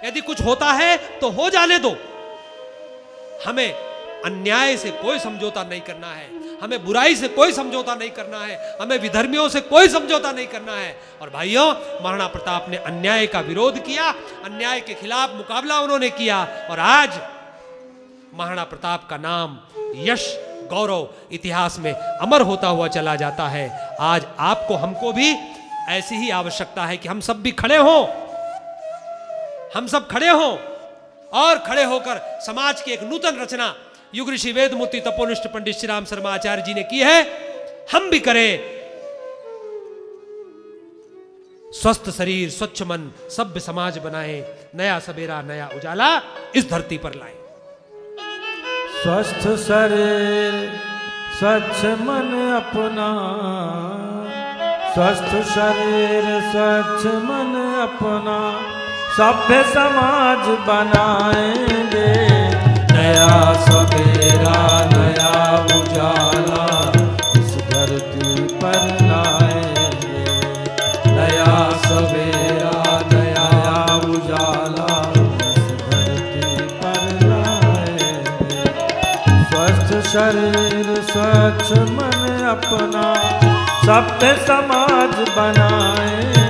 यदि कुछ होता है तो हो जाने दो। हमें अन्याय से कोई समझौता नहीं करना है। हमें बुराई से कोई समझौता नहीं करना है। हमें विधर्मियों से कोई समझौता नहीं करना है। और भाइयों, महाराणा प्रताप ने अन्याय का विरोध किया। अन्याय के खिलाफ मुकाबला उन्होंने किया। और आज महाराणा प्रताप का नाम यश गौरव इतिहास में अमर होता हुआ चला जाता है। आज आपको, हमको भी ऐसी ही आवश्यकता है कि हम सब भी खड़े हों। हम सब खड़े हों और खड़े होकर समाज की एक नूतन रचना युग ऋषि वेद मूर्ति तपोनिष्ठ पंडित श्री राम शर्मा आचार्य जी ने की है। हम भी करें। स्वस्थ शरीर, स्वच्छ मन, सभ्य समाज बनाए, नया सवेरा नया उजाला इस धरती पर लाए। स्वस्थ शरीर, स्वच्छ मन अपना। स्वस्थ शरीर, स्वच्छ मन अपना। सभ्य समाज बनाएँगे, नया सवेरा शरीर स्वच्छ मन अपना सभ्य समाज बनाएँगे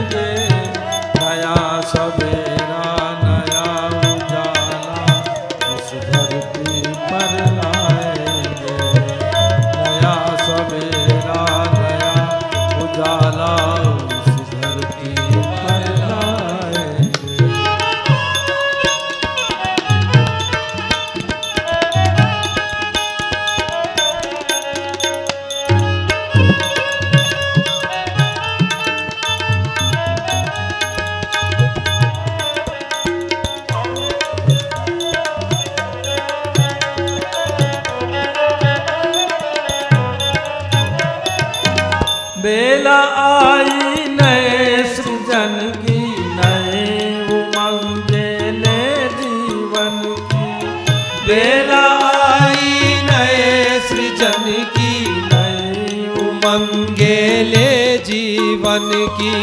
आई नए सृजन की नए उमंगे ले जीवन की। बेला आई नए सृजन की नई उमंगे जीवन की।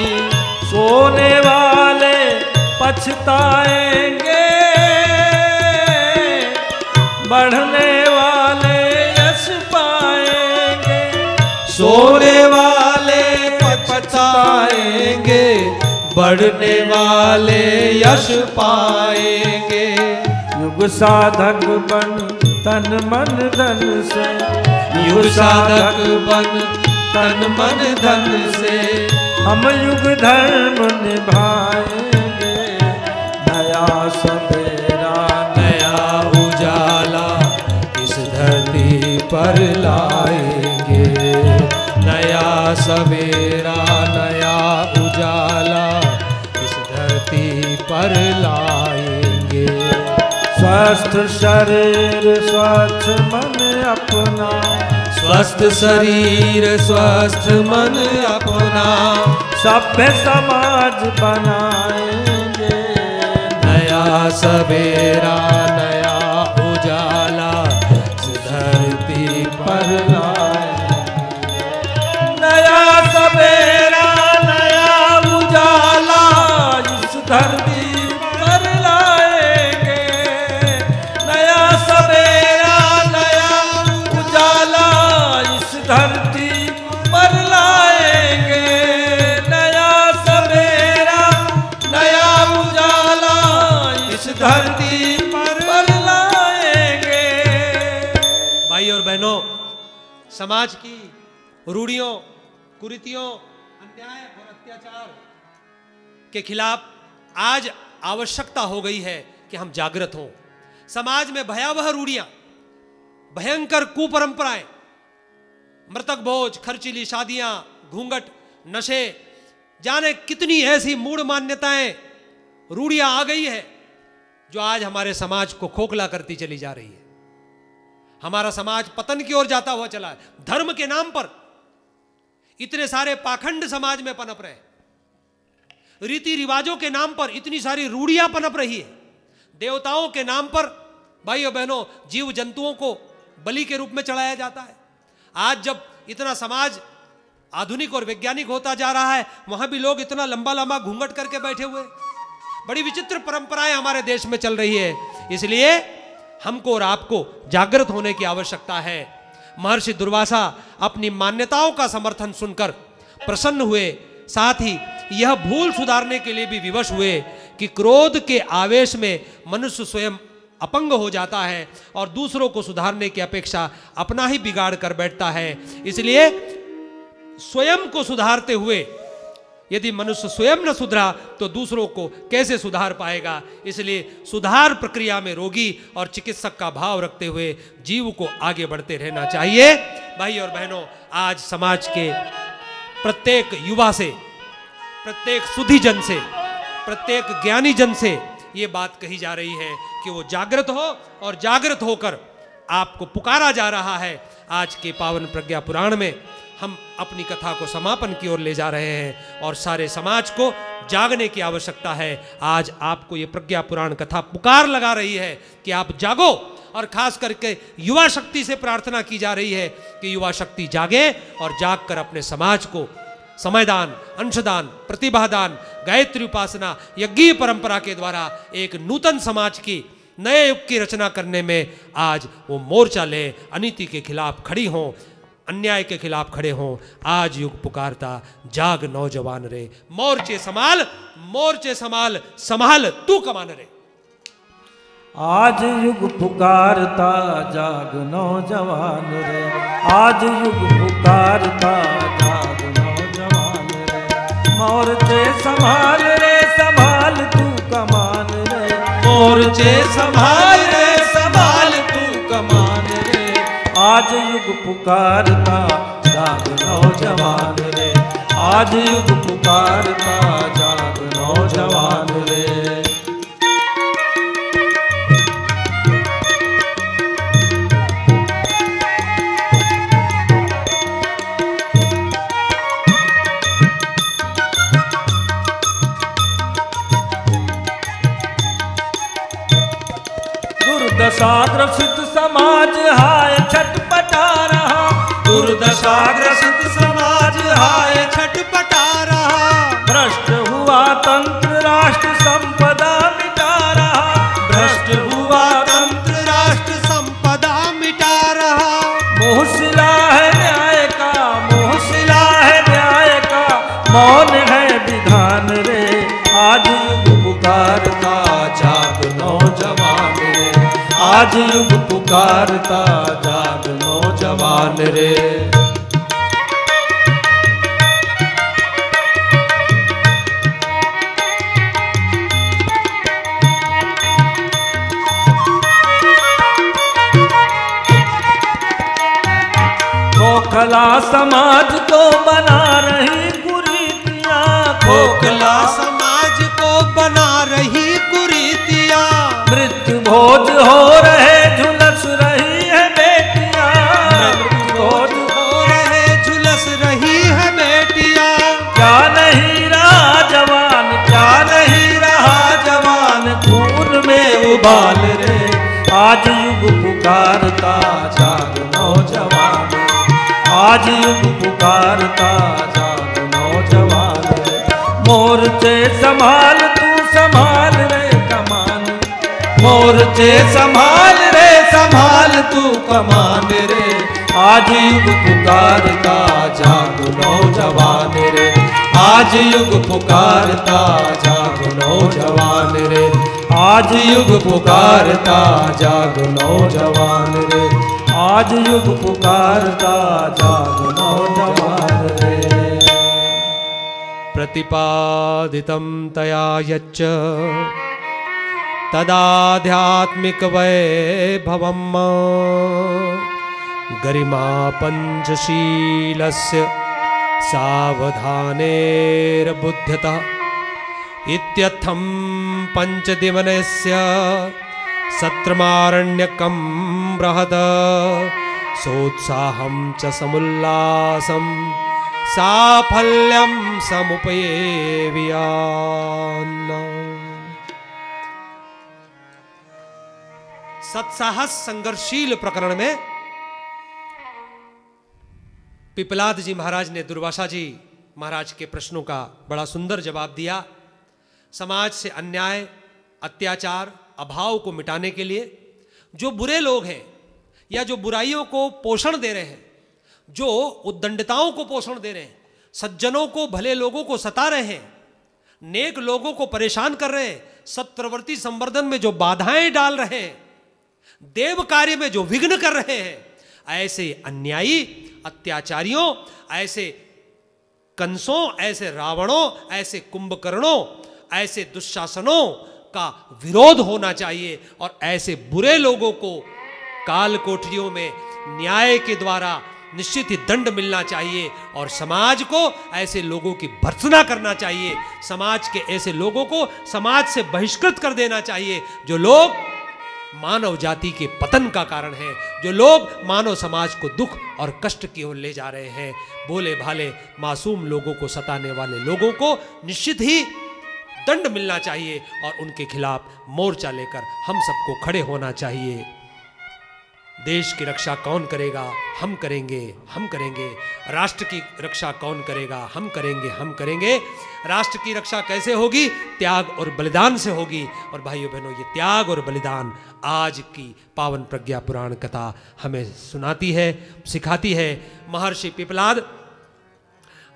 सोने वाले पछताएँगे बढ़ने वाले यश पाएँगे। युग साधक बन तन मन धन से। युग साधक बन तन मन धन से। हम युग धर्म निभाएँगे। नया सवेरा नया उजाला इस धरती पर लाएँगे स्वस्थ शरीर स्वस्थ मन अपना। स्वस्थ शरीर स्वस्थ मन अपना। सभ्य समाज बनाएँगे। नया सवेरा रूढ़ियों, कुरीतियों, अन्याय और अत्याचार के खिलाफ आज आवश्यकता हो गई है कि हम जागृत हों। समाज में भयावह रूढ़ियाँ, भयंकर कुपरंपराएँ, मृतक भोज, खर्चीली शादियाँ, घूंघट, नशे, जाने कितनी ऐसी मूढ़ मान्यताएँ, रूढ़ियाँ आ गई है जो आज हमारे समाज को खोखला करती चली जा रही है। हमारा समाज पतन की ओर जाता हुआ चला है। धर्म के नाम पर इतने सारे पाखंड समाज में पनप रहे रीति रिवाजों के नाम पर इतनी सारी रूढ़ियाँ पनप रही है। देवताओं के नाम पर भाइयों बहनों जीव जंतुओं को बलि के रूप में चढ़ाया जाता है। आज जब इतना समाज आधुनिक और वैज्ञानिक होता जा रहा है, वहाँ भी लोग इतना लंबा लंबा घूंघट करके बैठे हुए बड़ी विचित्र परंपराएँ हमारे देश में चल रही है। इसलिए हमको और आपको जागृत होने की आवश्यकता है। महर्षि दुर्वासा अपनी मान्यताओं का समर्थन सुनकर प्रसन्न हुए। साथ ही यह भूल सुधारने के लिए भी विवश हुए कि क्रोध के आवेश में मनुष्य स्वयं अपंग हो जाता है और दूसरों को सुधारने की अपेक्षा अपना ही बिगाड़ कर बैठता है। इसलिए स्वयं को सुधारते हुए यदि मनुष्य स्वयं न सुधरा तो दूसरों को कैसे सुधार पाएगा? इसलिए सुधार प्रक्रिया में रोगी और चिकित्सक का भाव रखते हुए जीव को आगे बढ़ते रहना चाहिए। भाई और बहनों, आज समाज के प्रत्येक युवा से, प्रत्येक सुधी जन से, प्रत्येक ज्ञानी जन से ये बात कही जा रही है कि वो जागृत हो और जागृत होकर आपको पुकारा जा रहा है। आज के पावन प्रज्ञा पुराण में हम अपनी कथा को समापन की ओर ले जा रहे हैं और सारे समाज को जागने की आवश्यकता है। आज आपको ये प्रज्ञा पुराण कथा पुकार लगा रही है कि आप जागो और खास करके युवा शक्ति से प्रार्थना की जा रही है कि युवा शक्ति जागे और जाग कर अपने समाज को समयदान, अंशदान, प्रतिभादान, गायत्री उपासना यज्ञीय परंपरा के द्वारा एक नूतन समाज की नए युग की रचना करने में आज वो मोर्चा ले अनिति के खिलाफ खड़ी हों। अन्याय के खिलाफ खड़े हों। आज युग पुकारता जाग नौजवान रे। मोर्चे संभाल मोर्चे संभाल संभाल तू कमान रे। आज युग पुकारता जाग नौजवान रे। आज युग पुकारता जाग नौजवान रे। मोर्चे संभाल रे संभाल तू कमान रे। मोर्चे संभाल रे आज युग पुकारता जाग नौजवान रे। आज युग पुकारता जाग नौजवान रे। दुर्दशाग्रसित समाज हाय रहा। दुर्दशाग्रसित समाज हाय छटपटा रहा भ्रष्ट हुआ तंत्र, राष्ट्र संपदा मिटा रहा भ्रष्ट हुआ तंत्र, राष्ट्र संपदा मिटा रहा मोह सिला है न्याय का मोह सिला है न्याय का। मौन है विधान रे, आज पुकारता जाग नौजवान रे। आज युग पुकारता जाग रे। खोखला समाज को बना रही कुरीतियाँ। खोखला समाज को बना रही कुरीतियाँ। मृत्यु भोज हो रहे आज युग पुकारता जाग नौजवान। आज युग पुकारता जाग नौजवान। मोर्चे संभाल, तू संभाल रे कमान। मोर्चे संभाल रे, संभाल तू कमान रे। आज युग पुकारता जाग नौजवान रे। आज युग पुकारता जाग नौजवान रे। आज युग पुकारता जाग नौजवान रे। आज युग पुकारता जाग नौजवान रे। प्रतिपादितं तया यच्च तदाध्यात्मिकवैभवम् गरिमा पञ्चशीलस्य सावधानेर्बुध्यतः इत्यर्थं पञ्चदिवनस्य सत्रमारण्यकं बृहद। सोत्साहं समुल्लासं साफल्यं समुपयेवियान्न सत्साहस संघर्षशील प्रकरण में पिपलाद जी महाराज ने दुर्वासा जी महाराज के प्रश्नों का बड़ा सुंदर जवाब दिया। समाज से अन्याय, अत्याचार, अभाव को मिटाने के लिए जो बुरे लोग हैं या जो बुराइयों को पोषण दे रहे हैं, जो उद्दंडताओं को पोषण दे रहे हैं, सज्जनों को, भले लोगों को सता रहे हैं, नेक लोगों को परेशान कर रहे हैं सत्प्रवृत्ति संवर्धन में जो बाधाएँ डाल रहे हैं, देव कार्य में जो विघ्न कर रहे हैं, ऐसे अन्यायी, अत्याचारियों, ऐसे कंसों, ऐसे रावणों, ऐसे कुंभकर्णों ऐसे दुशासनों का विरोध होना चाहिए और ऐसे बुरे लोगों को काल कोठरियों में न्याय के द्वारा निश्चित ही दंड मिलना चाहिए और समाज को ऐसे लोगों की भर्सना करना चाहिए। समाज के ऐसे लोगों को समाज से बहिष्कृत कर देना चाहिए, जो लोग मानव जाति के पतन का कारण है, जो लोग मानव समाज को दुख और कष्ट की ओर ले जा रहे हैं। बोले भाले मासूम लोगों को सताने वाले लोगों को निश्चित ही दंड मिलना चाहिए और उनके खिलाफ मोर्चा लेकर हम सबको खड़े होना चाहिए। देश की रक्षा कौन करेगा? हम करेंगे हम करेंगे। राष्ट्र की रक्षा कौन करेगा? हम करेंगे हम करेंगे। राष्ट्र की रक्षा कैसे होगी? त्याग और बलिदान से होगी। और भाइयों बहनों, ये त्याग और बलिदान आज की पावन प्रज्ञा पुराण कथा हमें सुनाती है, सिखाती है। महर्षि पिपलाद,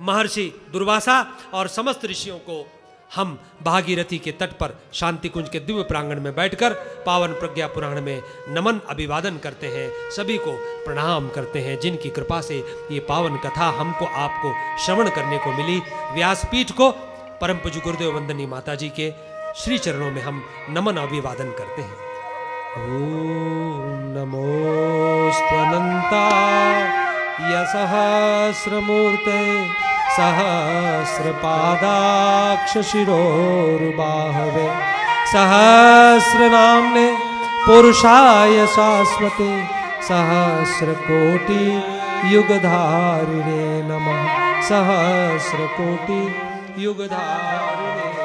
महर्षि दुर्वासा और समस्त ऋषियों को हम भागीरथी के तट पर शांति कुंज के दिव्य प्रांगण में बैठकर पावन प्रज्ञा पुराण में नमन अभिवादन करते हैं, सभी को प्रणाम करते हैं, जिनकी कृपा से ये पावन कथा हमको आपको श्रवण करने को मिली। व्यासपीठ को परम पूज्य गुरुदेव वंदनी माता जी के श्री चरणों में हम नमन अभिवादन करते हैं। ओम नमोस्त्वनंता सहस्रमूर्ते सहस्रपादाक्षशिरोरुबाहवे। सहस्रनाम्ने पुरुषाय शाश्वते सहस्रकोटि युगधारिणे नमः। सहस्रकोटि युगधारिणे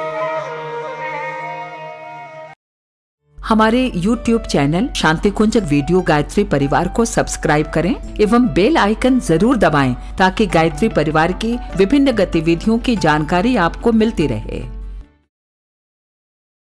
हमारे YouTube channel Shanti Kunj video Gayatri Pariwar को सब्सक्राइब करें एवं बेल आइकन ज़रूर दबाएँ ताकि गायत्री परिवार की विभिन्न गतिविधियों की जानकारी आपको मिलती रहे।